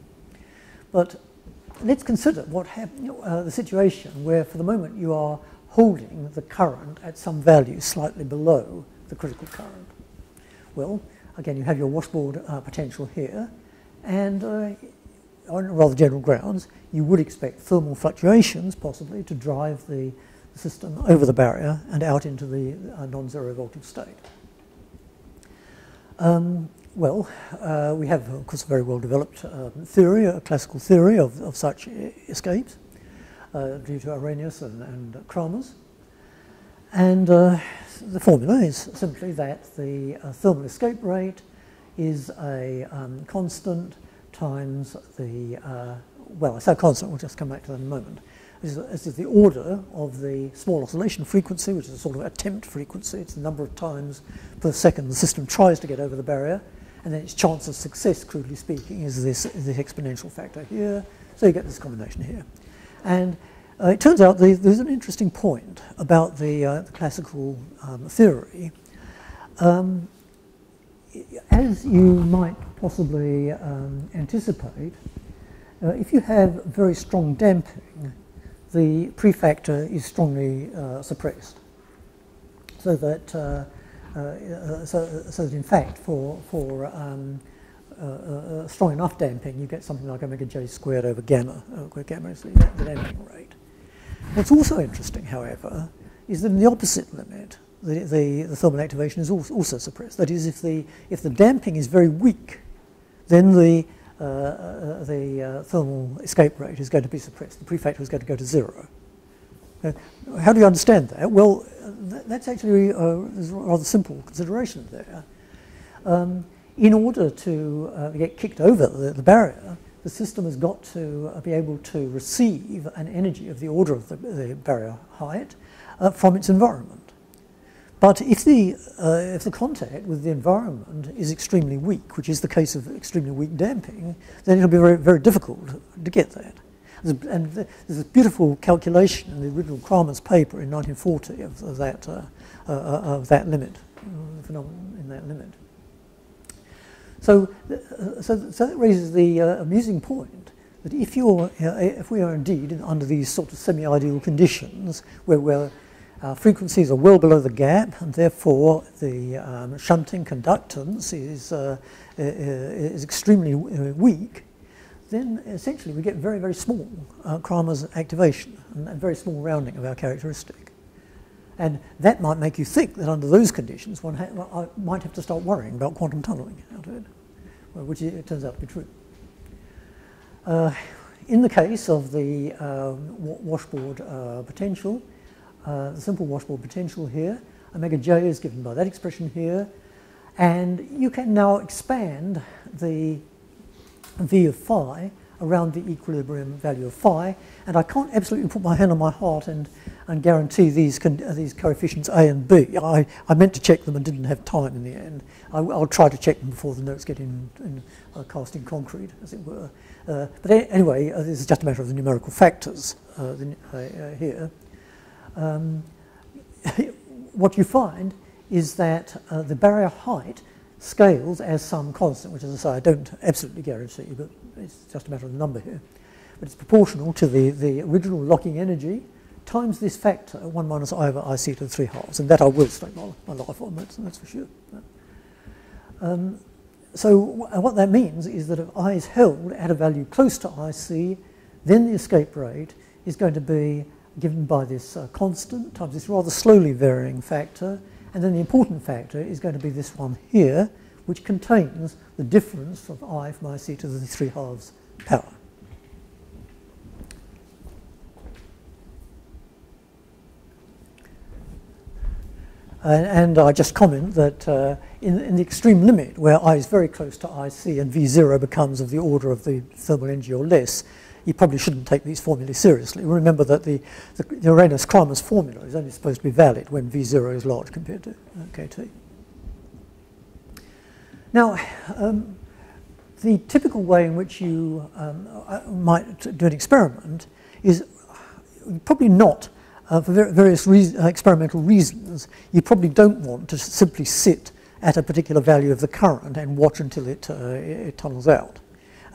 But let's consider what uh, the situation where for the moment you are holding the current at some value slightly below the critical current. Well, again, you have your washboard uh, potential here, and uh, on rather general grounds, you would expect thermal fluctuations possibly to drive the the system over the barrier and out into the uh, non-zero voltage state. Um, well, uh, we have, of course, a very well-developed um, theory, a classical theory of, of such escapes uh, due to Arrhenius and, and Kramers. And uh, the formula is simply that the uh, thermal escape rate is a um, constant times the, uh, well, I say constant, we'll just come back to that in a moment, is, is the order of the small oscillation frequency, which is a sort of attempt frequency. It's the number of times per second the system tries to get over the barrier. And then its chance of success, crudely speaking, is this, this exponential factor here. So you get this combination here. And uh, it turns out the, there's an interesting point about the, uh, the classical um, theory. Um, as you might possibly um, anticipate, uh, if you have very strong damping, the prefactor is strongly uh, suppressed. So that, uh, uh, so, so, that in fact for, for um, uh, uh, strong enough damping, you get something like omega j squared over gamma, where gamma is the, the damping rate. What's also interesting, however, is that in the opposite limit, the, the, the thermal activation is also, also suppressed. That is, if the, if the damping is very weak, then the uh, uh, the uh, thermal escape rate is going to be suppressed. The prefactor is going to go to zero. how do you understand that? Well, th that's actually a, rather simple consideration there. Um, in order to uh, get kicked over the, the, barrier, the system has got to uh, be able to receive an energy of the order of the, the barrier height uh, from its environment. But if the, uh, if the contact with the environment is extremely weak, which is the case of extremely weak damping, then it'll be very, very difficult to get that. And there's a beautiful calculation in the original Kramers paper in 1940 of, of that, uh, uh, uh, of that limit, uh, phenomenon in that limit. So, uh, so, so that raises the uh, amusing point that if, you're, if we are indeed under these sort of semi-ideal conditions where we're uh, frequencies are well below the gap, and therefore the um, shunting conductance is, uh, is extremely uh, weak. Then essentially we get very, very small uh, Kramers activation and, very small rounding of our characteristic. And that might make you think that under those conditions one ha might have to start worrying about quantum tunneling out of it, which it turns out to be true. Uh, in the case of the um, washboard uh, potential, uh, the simple washboard potential here. Omega j is given by that expression here. And you can now expand the v of phi around the equilibrium value of phi. And I can't absolutely put my hand on my heart and, and guarantee these, uh, these coefficients a and b. I, I meant to check them and didn't have time in the end. I, will try to check them before the notes get in, in uh, cast in concrete, as it were. Uh, but anyway, uh, this is just a matter of the numerical factors uh, the, uh, here um, (laughs) what you find is that uh, the barrier height scales as some constant, which as I say, I don't absolutely guarantee, but it's just a matter of the number here. But it's proportional to the, the original locking energy times this factor, 1 minus i over ic to the 3 halves. And that I will stake my, my life on, that's, that's for sure. Um, so what that means is that if i is held at a value close to ic, then the escape rate is going to be given by this uh, constant times this rather slowly varying factor. And then the important factor is going to be this one here, which contains the difference of i from ic to the 3 halves power. And, and I just comment that uh, in, in, the extreme limit, where I is very close to IC and V0 becomes of the order of the thermal energy or less, you probably shouldn't take these formulae seriously. Remember that the, the Arrhenius-Kramers formula is only supposed to be valid when V0 is large compared to uh, KT. Now, um, the typical way in which you um, uh, might do an experiment is probably not, uh, for various reason, uh, experimental reasons, you probably don't want to simply sit at a particular value of the current and watch until it, uh, it tunnels out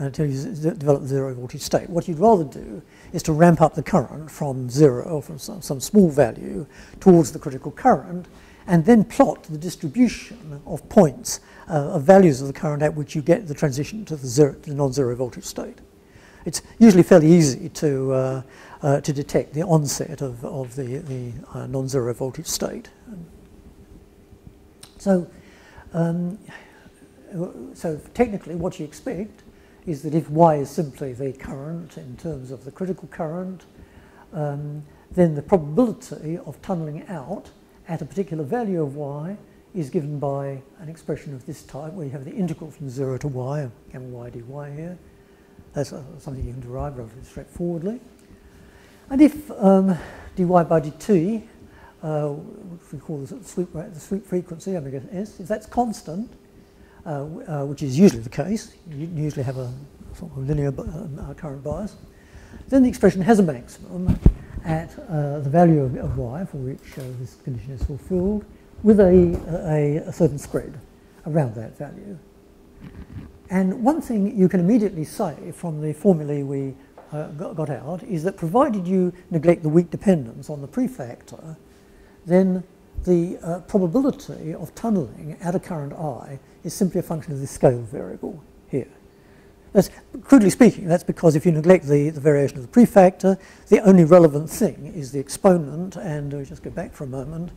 until you develop the zero voltage state. What you'd rather do is to ramp up the current from zero or from some, some small value towards the critical current and then plot the distribution of points uh, of values of the current at which you get the transition to the, the non-zero voltage state. It's usually fairly easy to, uh, uh, to detect the onset of, of the, the uh, non-zero voltage state. So, um, so technically what you expect is that if y is simply the current in terms of the critical current, um, then the probability of tunneling out at a particular value of y is given by an expression of this type, where you have the integral from 0 to y, gamma y dy here. That's uh, something you can derive relatively straightforwardly. And if um, dy by dt, uh, which we call the sweep, rate, the sweep frequency, omega s, if that's constant, which is usually the case. You usually have a sort of linear uh, current bias. Then the expression has a maximum at the value of, of, y for which this condition is fulfilled with a, a, a certain spread around that value. And one thing you can immediately say from the formulae we uh, got, out is that provided you neglect the weak dependence on the prefactor, then the uh, probability of tunneling at a current I is simply a function of the scale variable here. That's, crudely speaking, that's because if you neglect the, the variation of the prefactor, the only relevant thing is the exponent, and we just go back for a moment,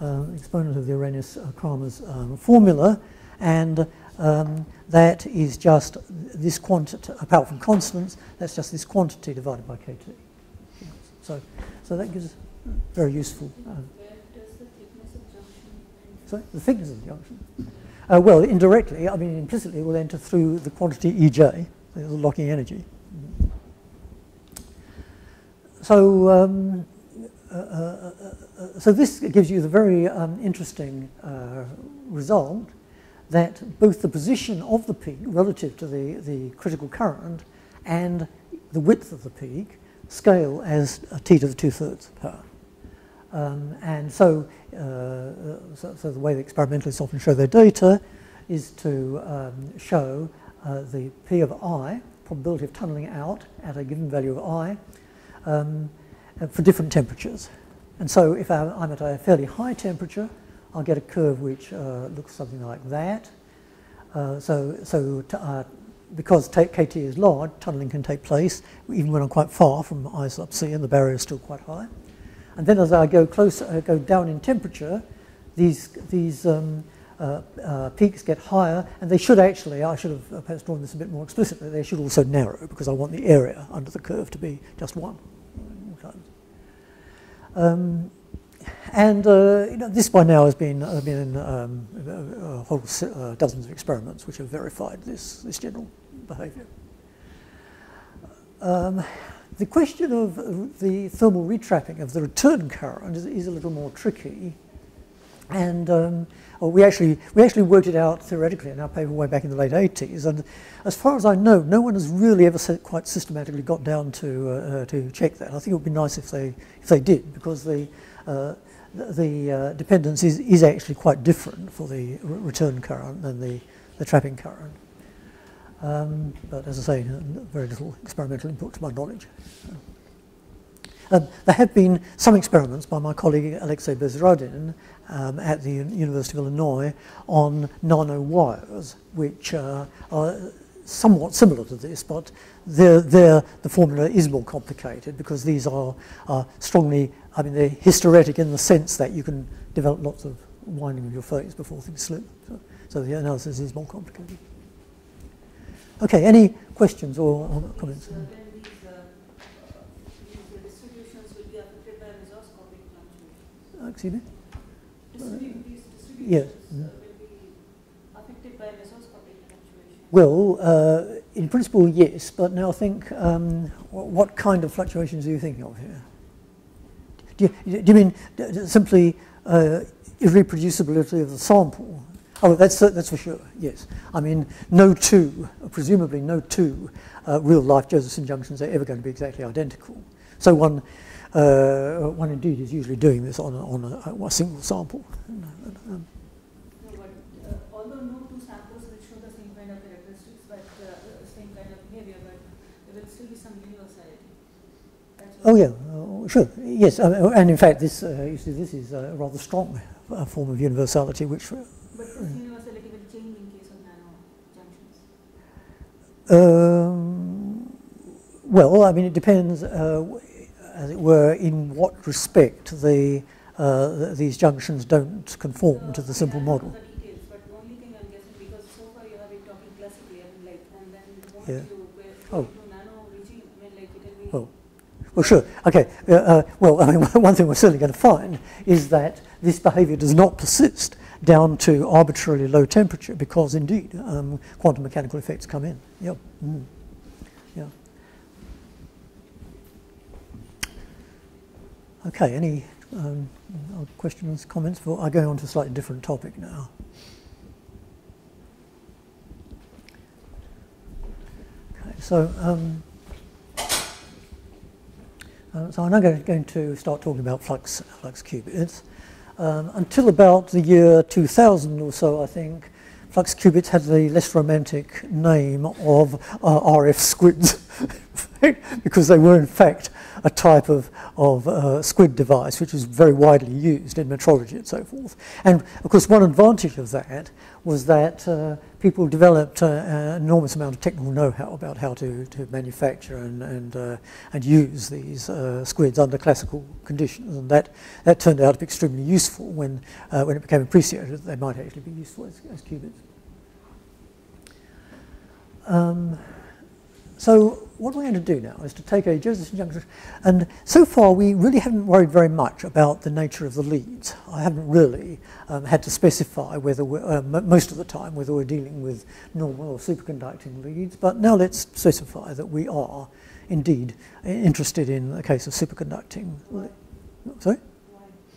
uh, exponent of the Arrhenius-Kramers um, formula, and um, that is just this quantity, apart from constants, that's just this quantity divided by kt. So, so that gives very useful. Uh, sorry, the thickness of the junction. Uh, well, indirectly, I mean implicitly, it will enter through the quantity Ej, the locking energy. So, um, uh, uh, uh, so this gives you the very um, interesting uh, result that both the position of the peak relative to the, the critical current and the width of the peak scale as t to the two-thirds power. Um, and so, uh, so, so, the way the experimentalists often show their data is to um, show uh, the P of I, probability of tunneling out at a given value of I, um, for different temperatures. And so if I'm at a fairly high temperature, I'll get a curve which uh, looks something like that. Uh, so so uh, because KT is large, tunneling can take place even when I'm quite far from I sub C and the barrier is still quite high. And then as I go closer, uh, go down in temperature, these, these um, uh, uh, peaks get higher, and they should actually, I should have uh, perhaps drawn this a bit more explicitly, they should also narrow, because I want the area under the curve to be just one. Um, and uh, you know, this by now has been, uh, been um, a whole uh, dozens of experiments which have verified this, this general behavior. Um, the question of the thermal retrapping of the return current is, is a little more tricky. And um, well, we, actually, we actually worked it out theoretically in our paper way back in the late 80s. And as far as I know, no one has really ever quite systematically got down to, uh, to check that. I think it would be nice if they, if they did, because the, uh, the uh, dependence is, is actually quite different for the return current than the, the trapping current. Um, but as I say, very little experimental input to my knowledge. Um, there have been some experiments by my colleague Alexei Bezryadin um, at the University of Illinois on nanowires, which uh, are somewhat similar to this, but they're, they're, the formula is more complicated because these are, are strongly, I mean, they're hysteretic in the sense that you can develop lots of winding of your phase before things slip. So, so the analysis is more complicated. Okay, any questions or, or comments? So these, uh, these distributions will be affected by mesoscopic fluctuations. Uh, excuse me? Yes. uh, will be affected by mesoscopic fluctuations. Well, uh, in principle, yes, but now think um, what kind of fluctuations are you thinking of here? Do you, do you mean simply uh, irreproducibility of the sample? Oh, that's, that's for sure, yes. I mean, no two, presumably no two uh, real-life Josephson junctions are ever going to be exactly identical. So one, uh, one indeed is usually doing this on a, on a, a single sample. No, but although no two samples will show the same kind of characteristics, but same kind of behavior, there will still be some universality. Oh yeah, uh, sure. Yes, uh, and in fact, this uh, you see, this is a rather strong uh, form of universality, which But this universality will change in case of nano junctions. Um, well, I mean, it depends, uh, as it were, in what respect the, uh, these junctions don't conform to the simple I don't know model. The details, but the only thing I'm guessing because so far you have been talking classically, I mean, like, and then once Yeah. Oh. regime, like it will be. Oh. Well, sure. Okay. Uh, uh, well, (laughs) I mean, one thing we're certainly going to find is that this behaviour does not persist down to arbitrarily low temperature because, indeed, um, quantum mechanical effects come in. Yep. Mm. Yeah. Okay. Any um, questions, comments? Before I go on to a slightly different topic now. Okay. So. Um, uh, so I'm now going, going to start talking about flux, flux qubits. Um, until about the year 2000 or so, I think, flux qubits had the less romantic name of uh, RF squids (laughs) because they were in fact a type of, of uh, squid device which was very widely used in metrology and so forth. And of course one advantage of that was that uh, people developed uh, an enormous amount of technical know-how about how to, to manufacture and, and, uh, and use these uh, squids under classical conditions. And that, that turned out to be extremely useful when, uh, when it became appreciated that they might actually be useful as, as qubits. Um, so what we're going to do now is to take a Josephson junction, and so far we really haven't worried very much about the nature of the leads. I haven't really um, had to specify whether we're, uh, most of the time whether we're dealing with normal or superconducting leads, but now let's specify that we are indeed interested in the case of superconducting. Sorry?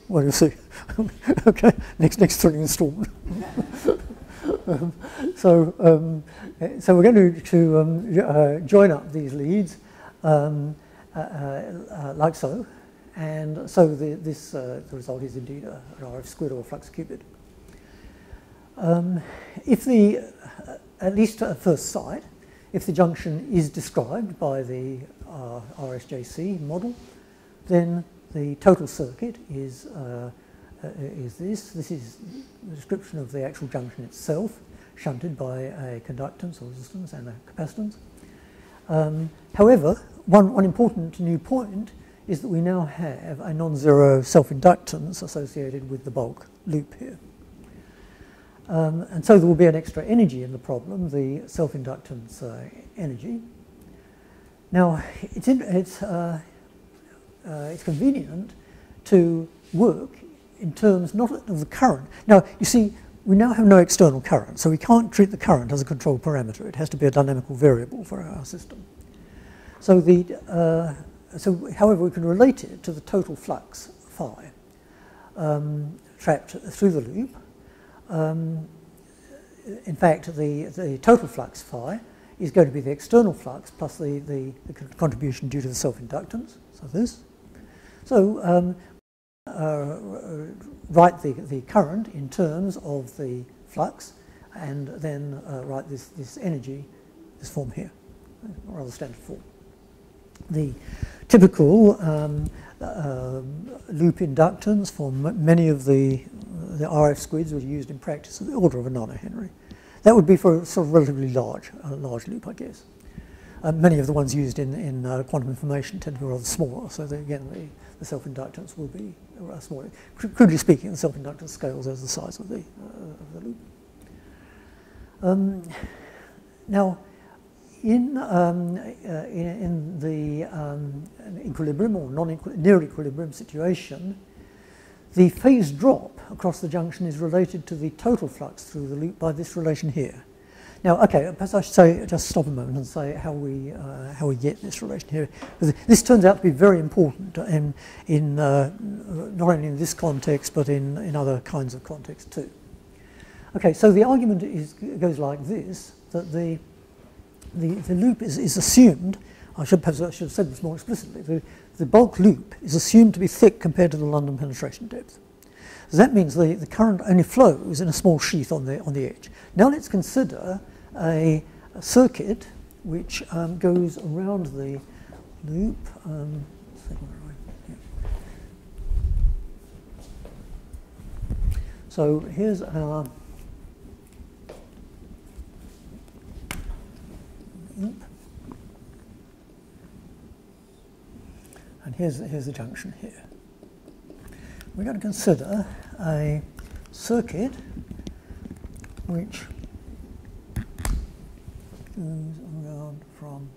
Well, you'll see. (laughs) okay, next next thrilling installment. (laughs) (laughs) so, um, so we're going to, to um, uh, join up these leads um, uh, uh, like so. And so the, this, uh, the result is indeed an RF squid or flux qubit. Um, if the, uh, at least at first sight, if the junction is described by the uh, RSJC model, then the total circuit is, uh, uh, is this. This is the description of the actual junction itself, shunted by a conductance or resistance and a capacitance. Um, however, one, one important new point is that we now have a non-zero self-inductance associated with the bulk loop here. Um, and so there will be an extra energy in the problem, the self-inductance uh, energy. Now, it's, in, it's, uh, uh, it's convenient to work in terms not of the current. Now, you see, we now have no external current, so we can't treat the current as a control parameter. It has to be a dynamical variable for our system. So, the, uh, so however, we can relate it to the total flux phi um, trapped through the loop. Um, in fact, the, the total flux phi is going to be the external flux plus the, the, the contribution due to the self-inductance, so this. So um, uh, write the, the current in terms of the flux and then uh, write this, this energy, this form here, or rather standard form. The typical um, uh, loop inductance for many of the, the RF squids are used in practice of the order of a nanohenry. That would be for a sort of relatively large, uh, large loop, I guess. Uh, many of the ones used in, in uh, quantum information tend to be rather smaller, so again, the, the self-inductance will be rather smaller. Crudely speaking, the self-inductance scales as the size of the, uh, of the loop. Um, now, in, um, uh, in, in, the um, equilibrium or non near equilibrium situation, the phase drop across the junction is related to the total flux through the loop by this relation here. Now, okay, perhaps I should say, just stop a moment and say how we, uh, how we get this relation here. This turns out to be very important in, in uh, not only in this context, but in, in other kinds of contexts too. Okay, so the argument is, goes like this, that the, the, the loop is, is assumed, I should, perhaps I should have said this more explicitly, the, the bulk loop is assumed to be thick compared to the London penetration depth. So that means the, the current only flows in a small sheath on the, on the edge. Now let's consider a, circuit which um, goes around the loop. Um, so here's our loop. And here's, here's the junction here. We're going to consider a circuit which goes around from.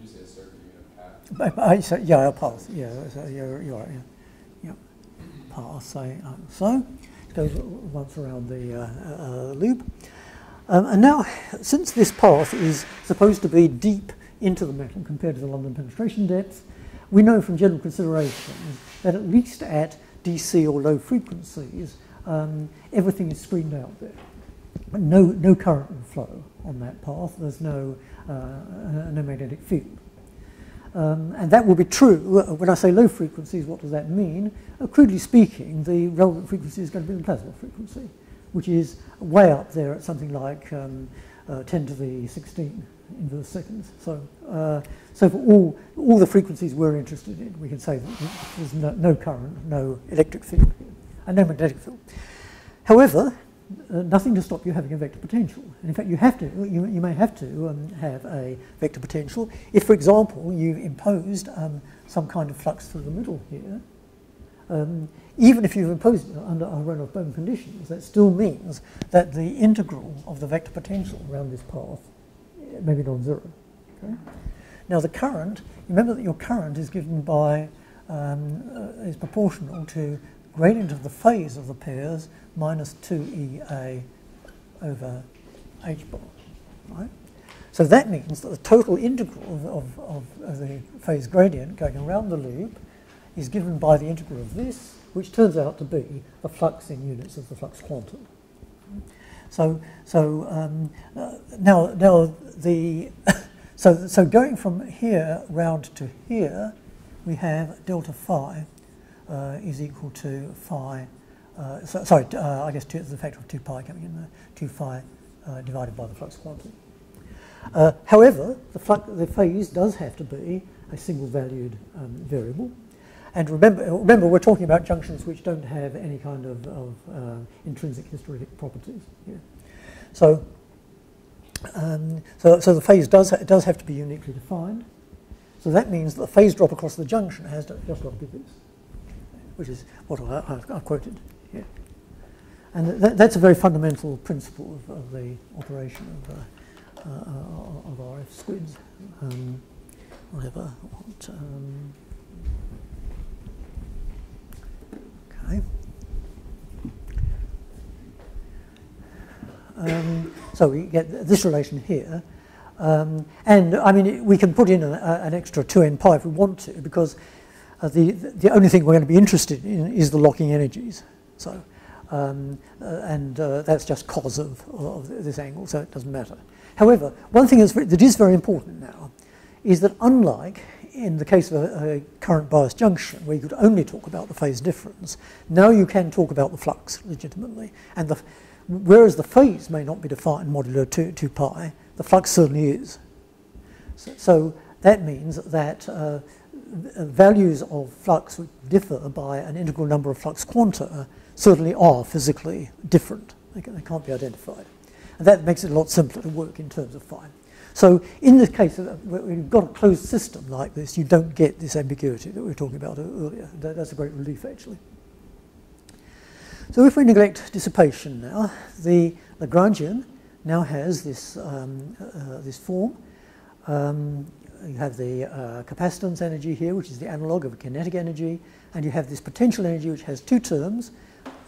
You say a circuit, you mean a path? I, say, yeah, a path. Yeah, so you're, you're right. Yeah, yeah. path. Say uh, so. It goes once around the uh, uh, loop. Um, and now, since this path is supposed to be deep into the metal compared to the London penetration depth, we know from general considerations that at least at DC or low frequencies, um, everything is screened out there. No, no current will flow on that path. There's no, uh, no magnetic field. Um, and that will be true. When I say low frequencies, what does that mean? Uh, crudely speaking, the relevant frequency is going to be the plasma frequency, which is way up there at something like um, uh, 10 to the 16 inverse seconds. So, uh, so for all, all the frequencies we're interested in, we can say that there's no, no current, no electric field, and no magnetic field. However, uh, nothing to stop you having a vector potential. And in fact, you have to, you, you may have to um, have a vector potential if, for example, you've imposed um, some kind of flux through the middle here. Um, even if you've imposed it under Aharonov-Bohm conditions, that still means that the integral of the vector potential around this path maybe non-zero. Okay? Now the current, remember that your current is given by, um, uh, is proportional to gradient of the phase of the pairs minus 2EA over H bar, right? So that means that the total integral of, of, of, the phase gradient going around the loop is given by the integral of this, which turns out to be the flux in units of the flux quantum. So, so um, uh, now, now the (laughs) So, so going from here round to here, we have delta phi uh, is equal to phi, uh, so, sorry, uh, I guess two, the factor of 2 pi coming in there, 2 phi uh, divided by the flux quantum. Uh, however, the, flux, the phase does have to be a single valued um, variable. And remember, remember, we're talking about junctions which don't have any kind of, of uh, intrinsic hysteretic properties. Here. So, um, so, so the phase does, does have to be uniquely defined. So that means that the phase drop across the junction has to, just got to be this, which is what I, I, I quoted here. And that, that's a very fundamental principle of, of the operation of, uh, uh, of RF squids. Um, whatever. What, um, okay. Um, so we get this relation here. Um, and I mean, we can put in a, a, an extra 2n pi if we want to, because uh, the, the only thing we're going to be interested in is the locking energies. So, um, uh, and uh, that's just cos of, of, this angle, so it doesn't matter. However, one thing that is very important now is that unlike in the case of a, a current bias junction, where you could only talk about the phase difference, now you can talk about the flux legitimately. And the, whereas the phase may not be defined modulo 2, 2 pi, the flux certainly is. So, so that means that uh, values of flux differ by an integral number of flux quanta certainly are physically different. They, can, they can't be identified. And that makes it a lot simpler to work in terms of phi. So in this case, when you've got a closed system like this, you don't get this ambiguity that we were talking about earlier. That, that's a great relief, actually. So if we neglect dissipation now, the Lagrangian now has this, um, uh, this form. Um, you have the uh, capacitance energy here, which is the analog of a kinetic energy, and you have this potential energy, which has two terms.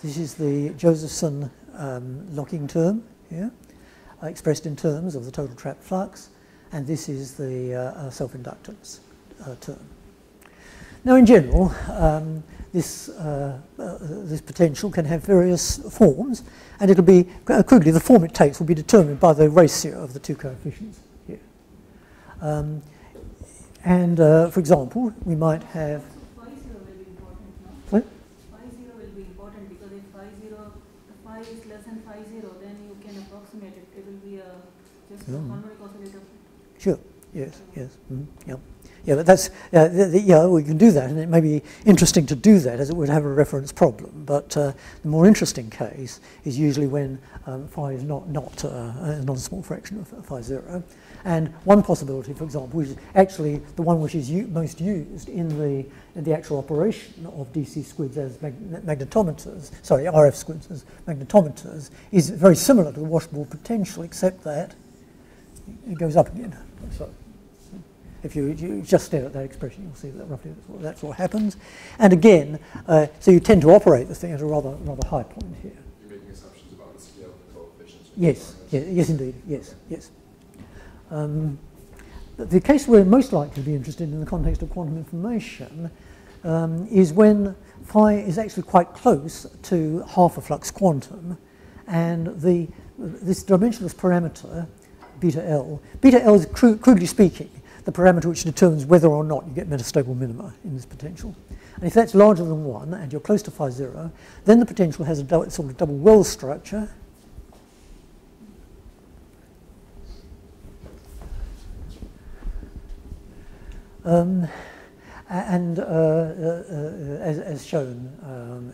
This is the Josephson um, locking term here, uh, expressed in terms of the total trapped flux, and this is the uh, uh self-inductance uh, term. Now, in general, um, this, uh, this potential can have various forms, and it'll be, crudely, the form it takes will be determined by the ratio of the two coefficients here. Um, and, for example, we might have Sure. Yes. Yes. Mm, yeah. Yeah, but that's uh, the, the, yeah. We can do that, and it may be interesting to do that, as it would have a reference problem. But uh, the more interesting case is usually when um, phi is not not uh, a non-small fraction of phi zero. And one possibility, for example, which is actually the one which is most used in the in the actual operation of DC squids as mag magnetometers, sorry, RF squids as magnetometers, is very similar to the washboard potential, except that it goes up again. So if you, you, just stare at that expression, you'll see that roughly that's what, that's what happens. And again, uh, so you tend to operate the thing at a rather rather high point here. You're making assumptions about the scale of the coefficients. Yes, yes, yes, indeed, yes, yes. Um, the case we're most likely to be interested in in the context of quantum information um, is when phi is actually quite close to half a flux quantum, and the this dimensionless parameter beta L. Beta L is, cru crudely speaking, the parameter which determines whether or not you get metastable minima in this potential. And if that's larger than 1 and you're close to phi 0, then the potential has a sort of double well structure. Um, and uh, uh, uh, as, as, shown um,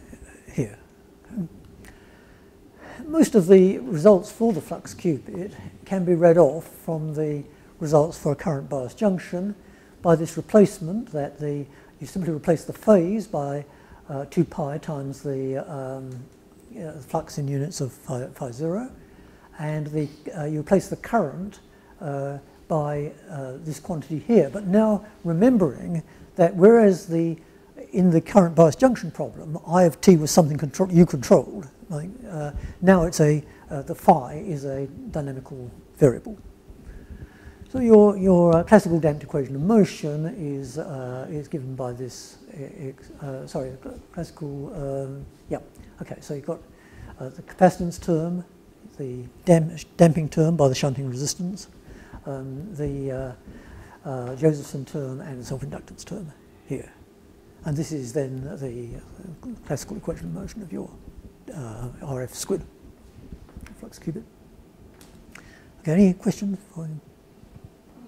most of the results for the flux qubit can be read off from the results for a current bias junction by this replacement that the you simply replace the phase by uh, 2 pi times the um, flux in units of phi, phi 0 and the, uh, you replace the current uh, by uh, this quantity here. But now remembering that whereas the in the current bias junction problem, I of t was something control you controlled, like, uh, now it's a, uh, the phi is a dynamical variable. So your, your uh, classical damped equation of motion is, uh, is given by this, uh, sorry, classical, um, yeah, okay, so you've got the capacitance term, the damp damping term by the shunting resistance, um, the Josephson term and the self-inductance term here. And this is then the classical equation of motion of your uh, RF squid flux qubit. Okay, any questions for him?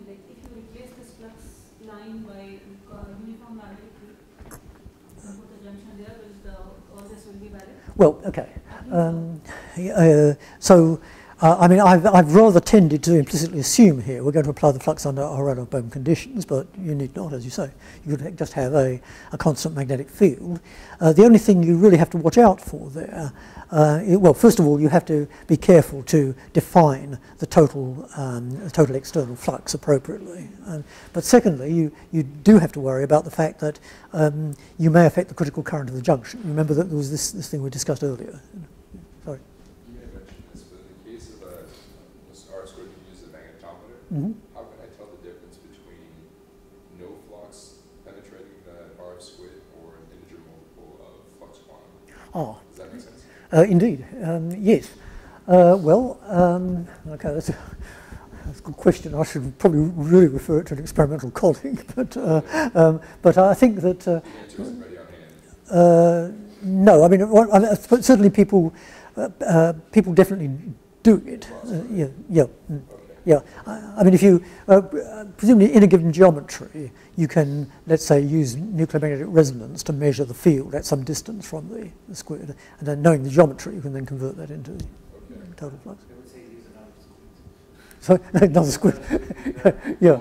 Like if you replace this flux line by uh, uniform magnetic field, put a junction there, will the, all this will be valid? Well, okay. Um, uh, so, uh, I mean, I've, I've rather tended to implicitly assume here we're going to apply the flux under Aharonov-Bohm conditions, but you need not, as you say. You could just have a, a constant magnetic field. Uh, the only thing you really have to watch out for there uh, it, well, first of all, you have to be careful to define the total, um, total external flux appropriately. Um, but secondly, you, you do have to worry about the fact that um, you may affect the critical current of the junction. Remember that there was this, this thing we discussed earlier. Sorry. You may have mentioned this, but in the case of a, a RF squid, you use a magnetometer. Mm -hmm. How can I tell the difference between no flux penetrating the RF squid or an integer multiple of flux quantum? Oh. Does that make sense? Uh, indeed, um, yes. Uh, well, um, okay, that's a, that's a, good question. I should probably really refer it to an experimental (laughs) colleague, but uh, um, but I think that. Uh, uh, no, I mean, certainly people uh, people definitely do it. yeah, yeah. Mm. Yeah, I, mean, if you, uh, presumably in a given geometry, you can, let's say, use nuclear magnetic resonance to measure the field at some distance from the, the squid. And then knowing the geometry, you can then convert that into okay. total flux. So (laughs) another squid. (laughs) yeah.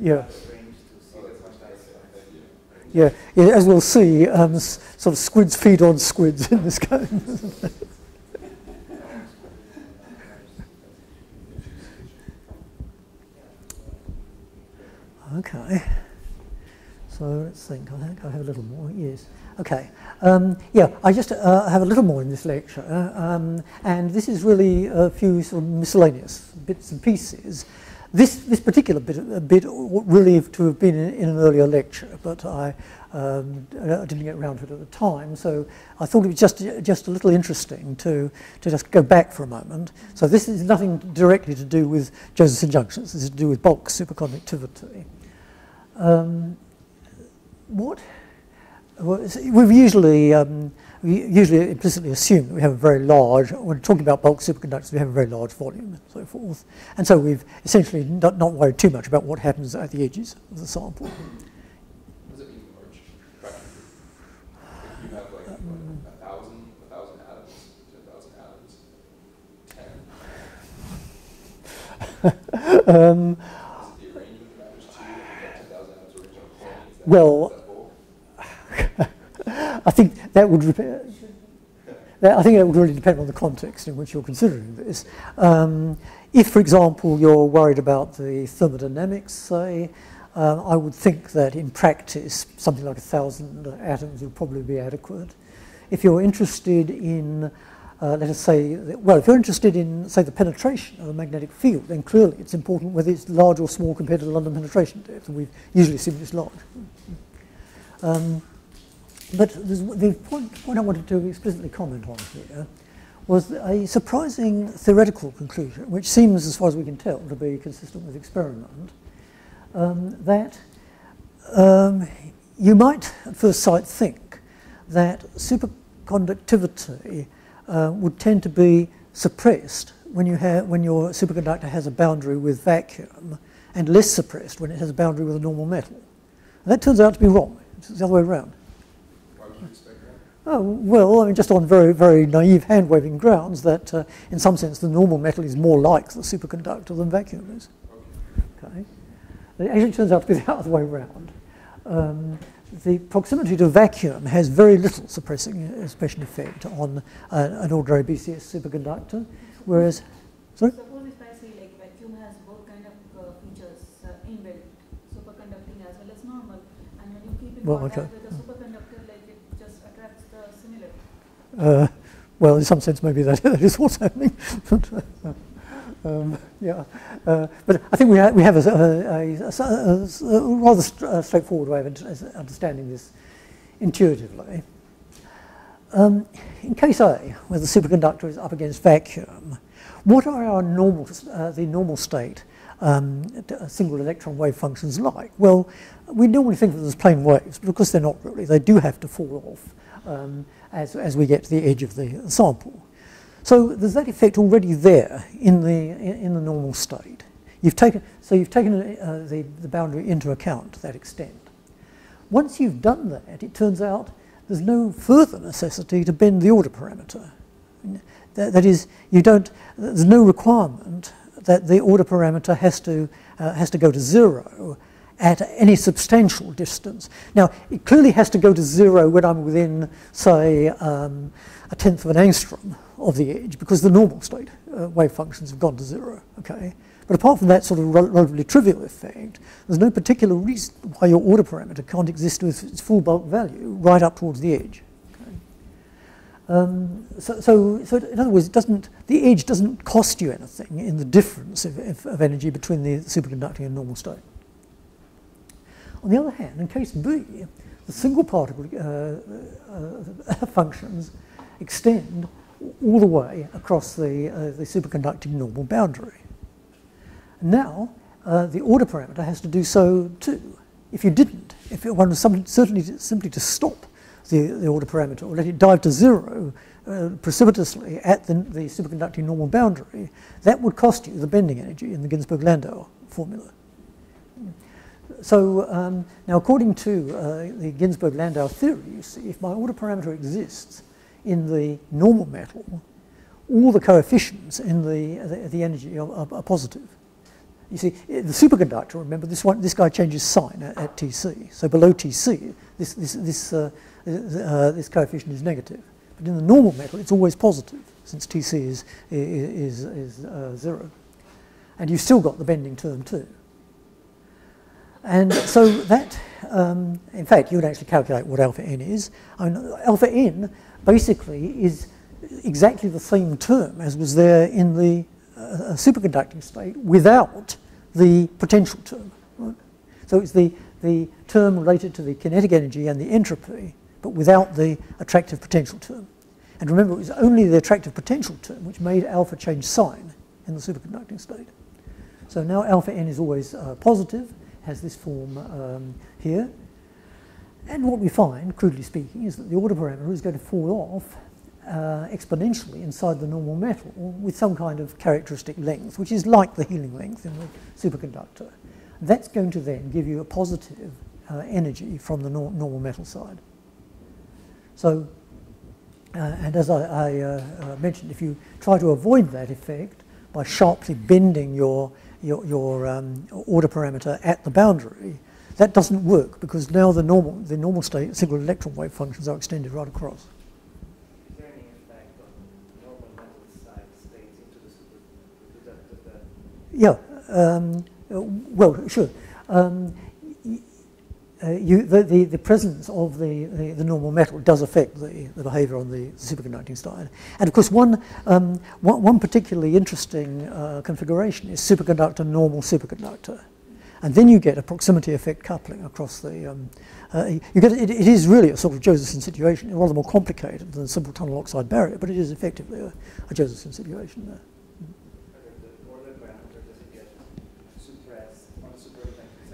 yeah. Yeah, yeah, as we'll see, um, sort of squids feed on squids in this game. (laughs) Okay. So let's think. I think I have a little more. Yes. Okay. Um, yeah, I just uh, have a little more in this lecture, um, and this is really a few sort of miscellaneous bits and pieces. This this particular bit, a bit really to have been in, in an earlier lecture, but I, um, I didn't get around to it at the time. So I thought it was just just a little interesting to to just go back for a moment. So this is nothing directly to do with Josephson junctions. This is to do with bulk superconductivity. Um, what we've usually um, we usually implicitly assume that we have a very large, when talking about bulk superconductors, we have a very large volume and so forth. And so we've essentially not, not worried too much about what happens at the edges of the sample. What (laughs) does it mean large? If you have like um, a thousand, a thousand atoms, ten thousand atoms? um, Well, (laughs) I think that would I think would really depend on the context in which you're considering this. Um, if, for example, you're worried about the thermodynamics, say, um, I would think that in practice something like a thousand atoms would probably be adequate. If you're interested in uh, let us say, well, if you're interested in, say, the penetration of a magnetic field, then clearly it's important whether it's large or small compared to the London penetration depth, and we've usually assumed it's large. Um, but the point, point I wanted to explicitly comment on here was a surprising theoretical conclusion, which seems, as far as we can tell, to be consistent with experiment, um, that um, you might at first sight think that superconductivity uh, would tend to be suppressed when, you have, when your superconductor has a boundary with vacuum and less suppressed when it has a boundary with a normal metal. And that turns out to be wrong. It's the other way around. Why would you expect that? Oh, well, I mean, just on very, very naive hand-waving grounds that, uh, in some sense, the normal metal is more like the superconductor than vacuum is. Okay. It actually turns out to be the (laughs) other way around. Um, the proximity to vacuum has very little suppressing expression effect on uh, an ordinary BCS superconductor, whereas, sorry? Suppose if I say like vacuum has both kind of uh, features uh, inbuilt, superconducting as well as normal, and when you well, okay. with a superconductor, like it just attracts the similar. Uh, well, in some sense, maybe that, (laughs) that is what's happening. (laughs) Um, yeah, uh, but I think we, ha we have a, a, a, a rather st straightforward way of understanding this intuitively. Um, in case A, where the superconductor is up against vacuum, what are our normal, uh, the normal state um, single electron wave functions like? Well, we normally think of them as plane waves, but of course they're not really. They do have to fall off um, as, as we get to the edge of the sample. So there's that effect already there in the, in the normal state. You've taken, so you've taken uh, the, the boundary into account to that extent. Once you've done that, it turns out there's no further necessity to bend the order parameter. That, that is, you don't, there's no requirement that the order parameter has to, uh, has to go to zero at any substantial distance. Now, it clearly has to go to zero when I'm within, say, um, a tenth of an angstrom of the edge, because the normal state uh, wave functions have gone to zero, okay? But apart from that sort of relatively trivial effect, there's no particular reason why your order parameter can't exist with its full bulk value right up towards the edge. Um, so, so, so, in other words, it doesn't, the edge doesn't cost you anything in the difference of, of, of energy between the superconducting and normal state. On the other hand, in case B, the single particle uh, uh, (laughs) functions extend all the way across the, uh, the superconducting normal boundary. Now, uh, the order parameter has to do so too. If you didn't, if one was certainly simply to stop the, the order parameter or let it dive to zero uh, precipitously at the, the superconducting normal boundary, that would cost you the bending energy in the Ginzburg-Landau formula. So um, now according to uh, the Ginzburg-Landau theory, you see, if my order parameter exists in the normal metal, all the coefficients in the, the, the energy are, are, are, positive. You see, the superconductor, remember, this, one, this guy changes sign at, at Tc. So below Tc, this, this, this uh, uh, this coefficient is negative. But in the normal metal, it's always positive, since Tc is, is, is uh, zero. And you've still got the bending term too. And so that, um, in fact, you would actually calculate what alpha n is. I mean, alpha n basically is exactly the same term as was there in the uh, superconducting state without the potential term. Right? So it's the, the term related to the kinetic energy and the entropy but without the attractive potential term. And remember, it was only the attractive potential term which made alpha change sign in the superconducting state. So now alpha n is always uh, positive, has this form um, here. And what we find, crudely speaking, is that the order parameter is going to fall off uh, exponentially inside the normal metal with some kind of characteristic length, which is like the healing length in the superconductor. That's going to then give you a positive uh, energy from the nor normal metal side. So, uh, and as I, I uh, uh, mentioned, if you try to avoid that effect by sharply bending your, your, your um, order parameter at the boundary, that doesn't work because now the normal, the normal state single electron wave functions are extended right across. Is there any effect on normal metal side states into the super? Yeah. Um, well, sure. Um, uh, you, the, the, the, presence of the, the, the, normal metal does affect the, the behavior on the superconducting side. And of course, one, um, one, one, particularly interesting uh, configuration is superconductor, normal superconductor. And then you get a proximity effect coupling across the, um, uh, you get, it, it is really a sort of Josephson situation, rather more complicated than a simple tunnel oxide barrier, but it is effectively a, a Josephson situation there.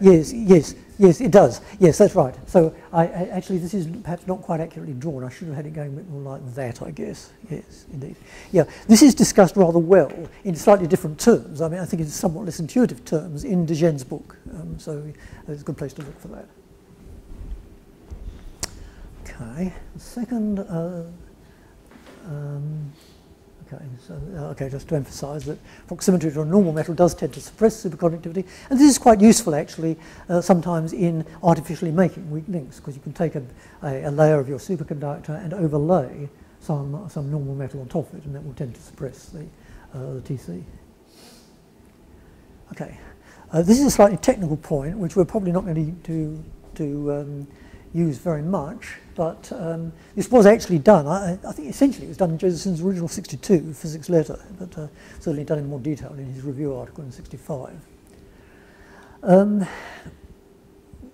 Yes, yes. Yes, it does. Yes, that's right. So I, I, actually, this is perhaps not quite accurately drawn. I should have had it going a bit more like that, I guess. Yes, indeed. Yeah, this is discussed rather well in slightly different terms. I mean, I think it's somewhat less intuitive terms in De Gennes' book. Um, so it's a good place to look for that. Okay, second. Uh, um, Okay, so, uh, okay, just to emphasize that proximity to a normal metal does tend to suppress superconductivity, and this is quite useful actually uh, sometimes in artificially making weak links, because you can take a, a, a, layer of your superconductor and overlay some, some normal metal on top of it, and that will tend to suppress the, uh, the TC. Okay, uh, this is a slightly technical point, which we're probably not going to, to um, used very much, but um, this was actually done. I, I, think essentially it was done in Josephson's original 62 physics letter, but uh, certainly done in more detail in his review article in 65. Um,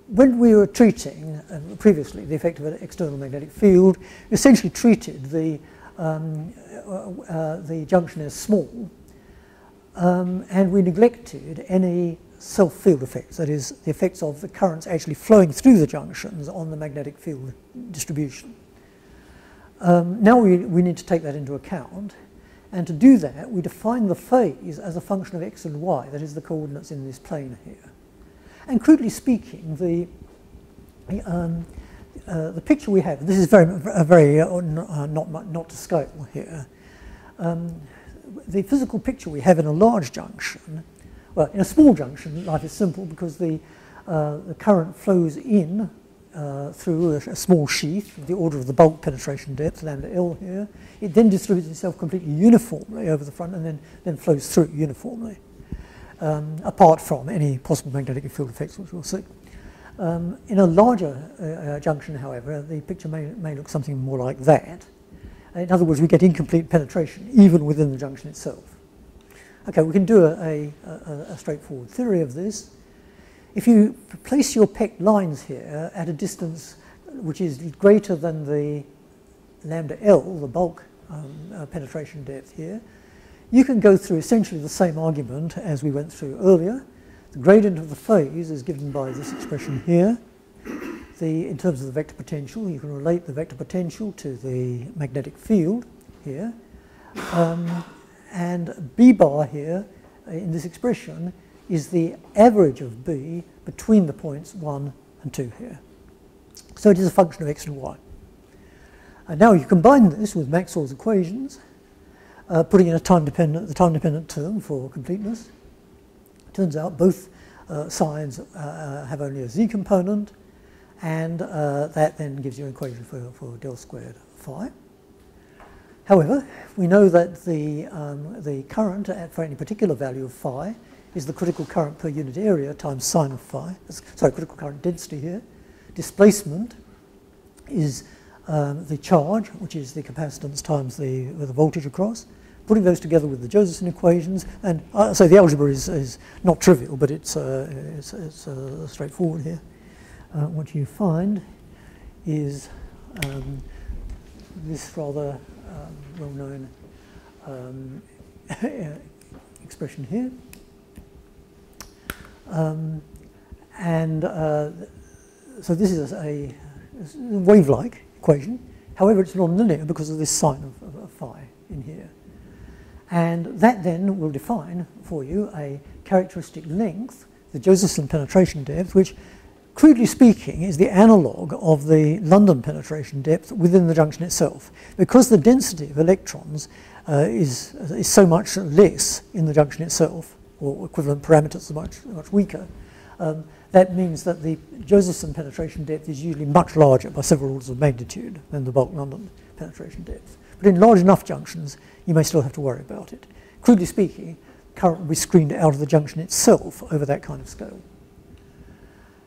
when we were treating uh, previously the effect of an external magnetic field, we essentially treated the, um, uh, uh, the junction as small Um, and we neglected any self-field effects, that is, the effects of the currents actually flowing through the junctions on the magnetic field distribution. Um, now we, we need to take that into account, and to do that, we define the phase as a function of x and y, that is the coordinates in this plane here. And crudely speaking, the, um, uh, the picture we have, this is very, very uh, uh, not, not to scale here, um, the physical picture we have in a large junction, well, in a small junction, life is simple because the, uh, the current flows in uh, through a, a, small sheath of the order of the bulk penetration depth, lambda L here. It then distributes itself completely uniformly over the front and then, then flows through uniformly, um, apart from any possible magnetic field effects, which we'll see. Um, in a larger uh, uh, junction, however, the picture may, may look something more like that. In other words, we get incomplete penetration even within the junction itself. Okay, we can do a, a, a straightforward theory of this. If you place your PEC lines here at a distance which is greater than the lambda L, the bulk um, uh, penetration depth here, you can go through essentially the same argument as we went through earlier. The gradient of the phase is given by this expression here. The, in terms of the vector potential, you can relate the vector potential to the magnetic field here. Um, and B bar here uh, in this expression is the average of B between the points 1 and 2 here. So it is a function of x and y. And now you combine this with Maxwell's equations, uh, putting in a time-dependent, the time-dependent term for completeness. Turns out both uh, sides uh, have only a z component, and uh, that then gives you an equation for, for del squared phi. However, we know that the, um, the current at, for any particular value of phi is the critical current per unit area times sine of phi. Sorry, critical current density here. Displacement is um, the charge, which is the capacitance times the, the voltage across. Putting those together with the Josephson equations, and uh, so the algebra is, is not trivial, but it's, uh, it's, it's uh, straightforward here. Uh, what you find is um, this rather well-known um, (laughs) expression here. Um, and uh, so this is a, a wave-like equation. However, it's non-linear because of this sine of, of, of, phi in here. And that then will define for you a characteristic length, the Josephson penetration depth, which crudely speaking is the analog of the London penetration depth within the junction itself. Because the density of electrons uh, is, is so much less in the junction itself, or equivalent parameters are much, much weaker, um, that means that the Josephson penetration depth is usually much larger by several orders of magnitude than the bulk London penetration depth. But in large enough junctions, you may still have to worry about it. Crudely speaking, current will be screened out of the junction itself over that kind of scale.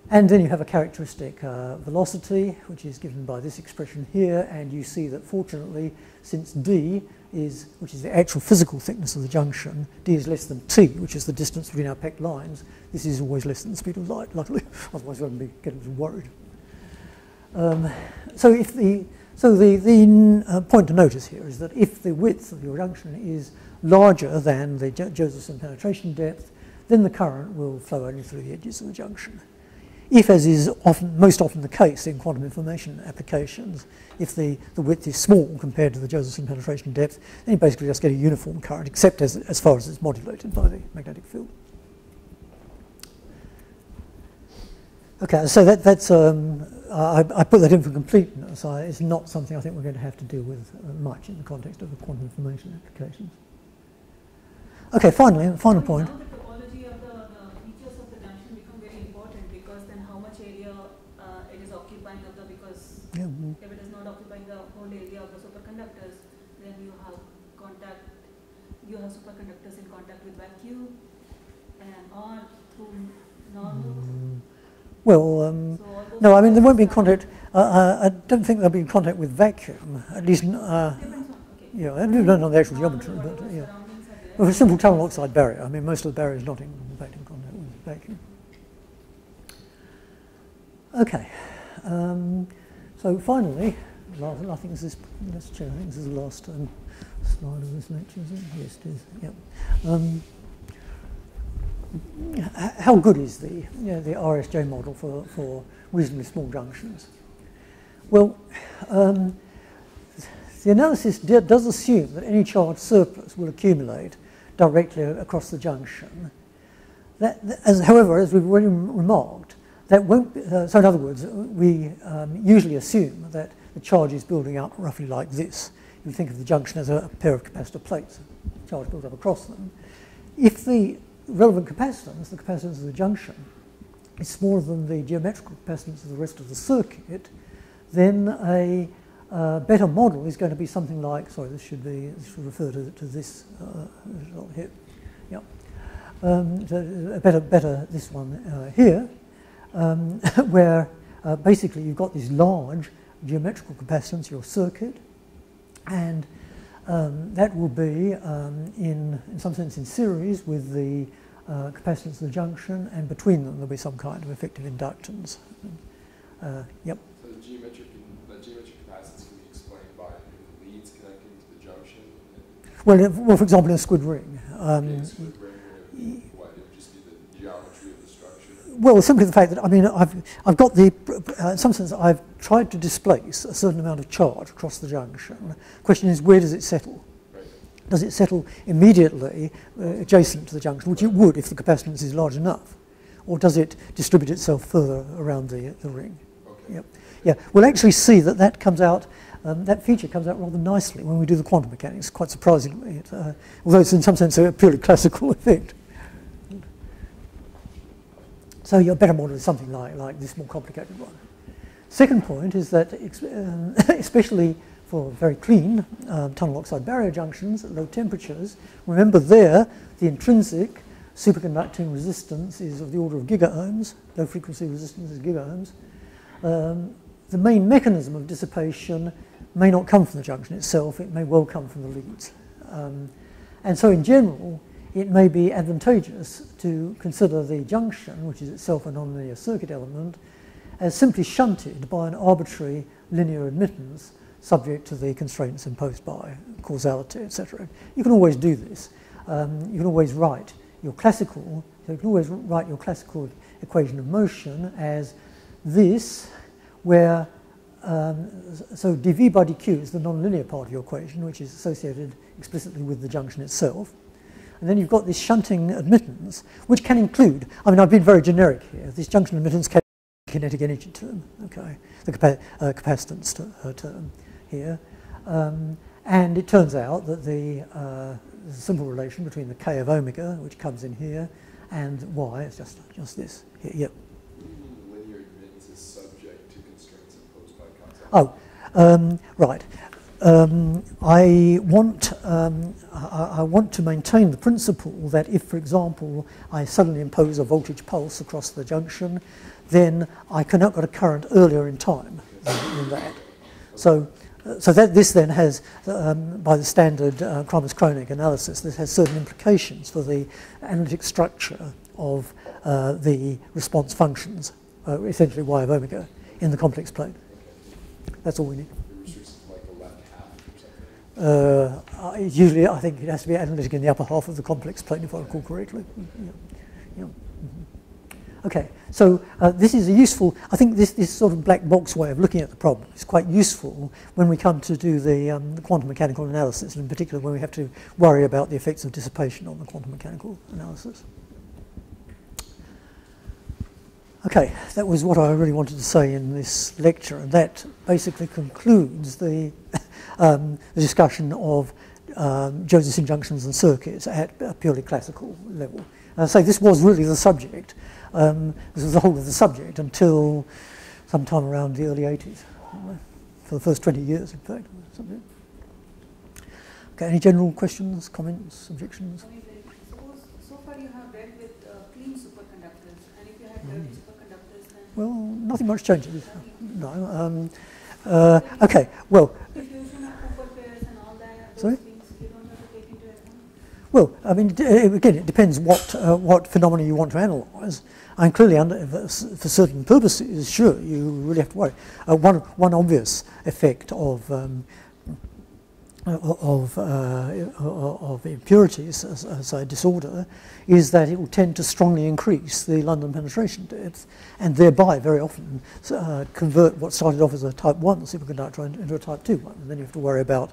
And then you have a characteristic uh, velocity, which is given by this expression here, and you see that fortunately, since d is, which is the actual physical thickness of the junction, d is less than t, which is the distance between our PEC lines, this is always less than the speed of light, luckily, (laughs) otherwise we would be getting worried. Um, so if the, so the, the uh, point to notice here is that if the width of your junction is larger than the Josephson penetration depth, then the current will flow only through the edges of the junction. If, as is often, most often the case in quantum information applications, if the, the width is small compared to the Josephson penetration depth, then you basically just get a uniform current, except as, as far as it's modulated by the magnetic field. Okay, so that, that's, um, I, I, put that in for completeness. I, it's not something I think we're going to have to deal with uh, much in the context of the quantum information applications. Okay, finally, final point. Yeah. If it is not occupying the whole area of the superconductors, then you have contact, you have superconductors in contact with vacuum and through normal. Mm. Well, um, so no, I mean, there won't be contact. Uh, uh, I don't think there'll be contact with vacuum, at least. Uh, okay. Yeah, I don't know the actual geometry, but yeah. With a simple tunnel oxide barrier, I mean, most of the barrier is not in, fact, in contact with vacuum. Okay. Um, so finally, I think this is, let's check, I think this is the last um, slide of this lecture, is it? Yes, it is, yep. Um, how good is the, you know, the RSJ model for, for reasonably small junctions? Well, um, the analysis does assume that any charge surplus will accumulate directly across the junction. That, as, however, as we've already remarked, that won't be, uh, so in other words, we um, usually assume that the charge is building up roughly like this. You think of the junction as a, a pair of capacitor plates, charge built up across them. If the relevant capacitance, the capacitance of the junction, is smaller than the geometrical capacitance of the rest of the circuit, then a uh, better model is going to be something like, sorry, this should be, this should refer to, to this uh, here. Yeah. Um, so better, better this one uh, here, um, (laughs) where uh, basically you've got this large geometrical capacitance, your circuit, and um, that will be um, in, in some sense in series with the uh, capacitance of the junction, and between them there'll be some kind of effective inductance. Uh, yep. So the geometric, the geometric capacitance can be explained by the leads connecting to the junction. Well, well, for example, in a squid ring. Um, squid ring what, it would just be the geometry of the structure. Well, simply the fact that I mean, I've I've got the uh, in some sense I've tried to displace a certain amount of charge across the junction. The question is, where does it settle? does it settle immediately uh, adjacent to the junction, which it would if the capacitance is large enough? Or does it distribute itself further around the, the ring? Okay. Yep. Yeah, we'll actually see that that comes out, um, that feature comes out rather nicely when we do the quantum mechanics, quite surprisingly, it, uh, although it's in some sense a purely classical (laughs) effect. So your better model is something like, like this more complicated one. Second point is that, um, (laughs) especially for very clean um, tunnel oxide barrier junctions at low temperatures. Remember there, the intrinsic superconducting resistance is of the order of gigaohms, low frequency resistance is gigaohms. Um, the main mechanism of dissipation may not come from the junction itself, it may well come from the leads. Um, and so in general, it may be advantageous to consider the junction, which is itself a nonlinear circuit element, as simply shunted by an arbitrary linear admittance subject to the constraints imposed by causality, etc. You can always do this. Um, you can always write your classical, you can always write your classical equation of motion as this, where, um, so dv by dq is the nonlinear part of your equation, which is associated explicitly with the junction itself. And then you've got this shunting admittance, which can include, I mean, I've been very generic here, this junction admittance can kinetic energy term, okay, the capa uh, capacitance uh, term here. Um, and it turns out that the, uh, simple relation between the k of omega, which comes in here, and y, it's just, just this. Here, yep. linear admittance is subject to constraints imposed by causality? Oh, um, right. Um, I want um, I, I, want to maintain the principle that if, for example, I suddenly impose a voltage pulse across the junction, then I cannot get a current earlier in time than, that. So so that this then has, um, by the standard uh, Kramers-Kronig analysis, this has certain implications for the analytic structure of uh, the response functions, uh, essentially y of omega, in the complex plane. That's all we need. Uh, usually, I think it has to be analytic in the upper half of the complex plane, if I recall correctly. Yeah. Yeah. Okay, so uh, this is a useful, I think this, this sort of black box way of looking at the problem is quite useful when we come to do the, um, the quantum mechanical analysis, and in particular when we have to worry about the effects of dissipation on the quantum mechanical analysis. Okay, that was what I really wanted to say in this lecture, and that basically concludes the, (laughs) um, the discussion of um, Josephson junctions and circuits at a purely classical level. And I say this was really the subject um, this was the whole of the subject until sometime around the early 80s, for the first 20 years, in fact. Okay, any general questions, comments, objections? so far you have dealt with uh, clean superconductors, and if you had dirty mm. superconductors. Well, nothing much changes. No. Um, uh, okay, well... Diffusion of Cooper pairs and all that, Sorry? Well, I mean, again, it depends what uh, what phenomena you want to analyse. And clearly, under, for certain purposes, sure, you really have to worry. Uh, one one obvious effect of um, of, uh, of impurities as, as, a disorder is that it will tend to strongly increase the London penetration depth and thereby very often uh, convert what started off as a type 1 superconductor into a type 2 one. And then you have to worry about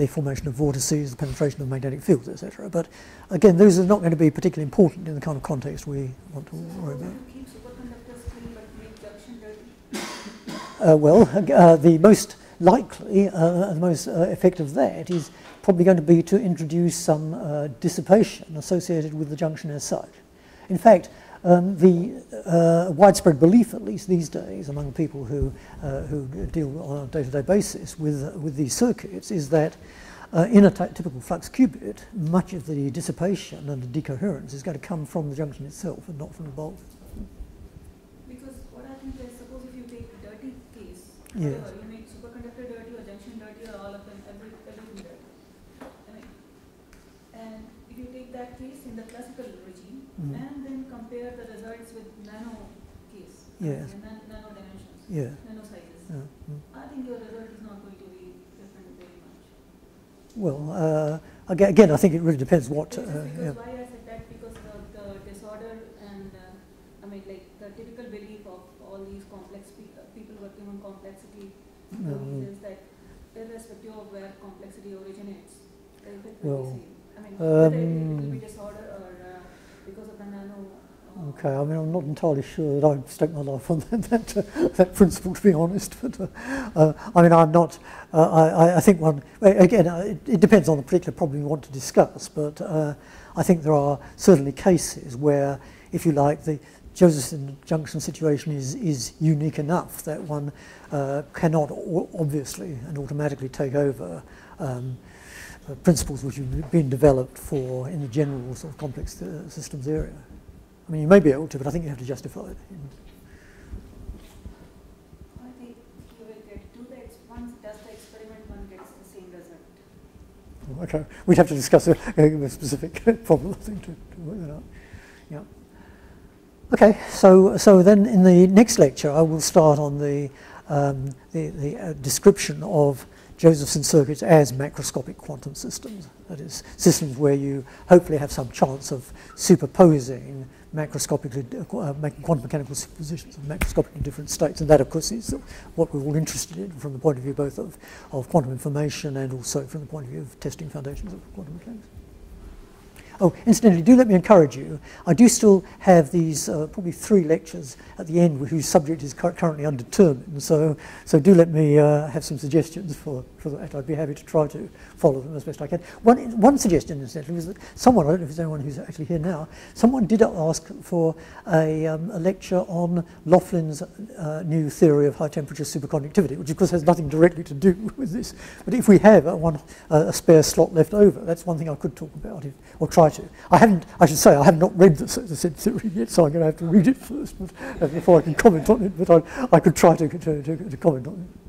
the formation of vortices, the penetration of magnetic fields, etc. But again, those are not going to be particularly important in the kind of context we want to worry about. Uh, well, uh, the most likely, uh, the most uh, effect of that is probably going to be to introduce some uh, dissipation associated with the junction as such. In fact, um, the uh, widespread belief, at least these days, among people who, uh, who deal on a day-to-day basis with, with these circuits is that uh, in a typical flux qubit, much of the dissipation and the decoherence is going to come from the junction itself and not from the bulk. Because what happens is, suppose if you take a dirty case, yes. You make superconductor dirty or junction dirty or all of them, every, everything dirty. I mean, and if you take that case in the classical regime mm. and compare the results with nano case, yes. Nan nano dimensions, yeah. nano sizes. Yeah. Mm. I think your result is not going to be different very much. Well, uh, again, I think it really depends what. Uh, because yeah. why I said that because the, the disorder and uh, I mean like the typical belief of all these complex pe uh, people working on complexity is that irrespective of where complexity originates, the effect will well, be same. Um, okay, I mean, I'm not entirely sure that I'd stake my life on (laughs) that, that, uh, that principle, to be honest. But uh, uh, I mean, I'm not. Uh, I, I think one again. Uh, it, it, depends on the particular problem you want to discuss. But uh, I think there are certainly cases where, if you like, the Josephson junction situation is is unique enough that one cannot obviously and automatically take over. Um, uh, principles which have been developed for in the general sort of complex uh, systems area. I mean, you may be able to, but I think you have to justify it. I think you will get to the once does the experiment, one gets the same result. Okay, we'd have to discuss a, a specific problem, I think, to, to work that out. Yeah. Okay, so so then in the next lecture, I will start on the um, the, the uh, description of Josephson circuits as macroscopic quantum systems. That is, systems where you hopefully have some chance of superposing macroscopically, uh, quantum mechanical superpositions of macroscopically different states. And that, of course, is what we're all interested in from the point of view both of, of quantum information and also from the point of view of testing foundations of quantum mechanics. Oh, incidentally, do let me encourage you. I do still have these uh, probably three lectures at the end whose subject is currently undetermined. So, so do let me uh, have some suggestions for, for that. I'd be happy to try to follow them as best I can. One, one suggestion, incidentally, was that someone, I don't know if there's anyone who's actually here now, someone did ask for a, um, a lecture on Laughlin's uh, new theory of high temperature superconductivity, which of course has nothing directly to do with this. But if we have a, one, a spare slot left over, that's one thing I could talk about, if, or try to. I haven't, I should say, I have not read the, the theory yet, so I'm going to have to read it first but, uh, before I can comment on it, but I, I could try to, to, to, to comment on it.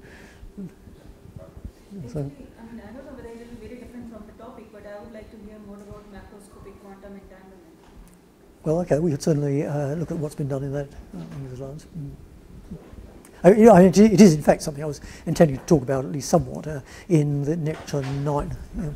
So. I don't know whether it very different from the topic, but I would like to hear more about macroscopic quantum entanglement. Well, okay, we could certainly uh, look at what's been done in that uh, lines. Mm. Uh, you know, it is in fact something I was intending to talk about at least somewhat uh, in the lecture 9. Yeah.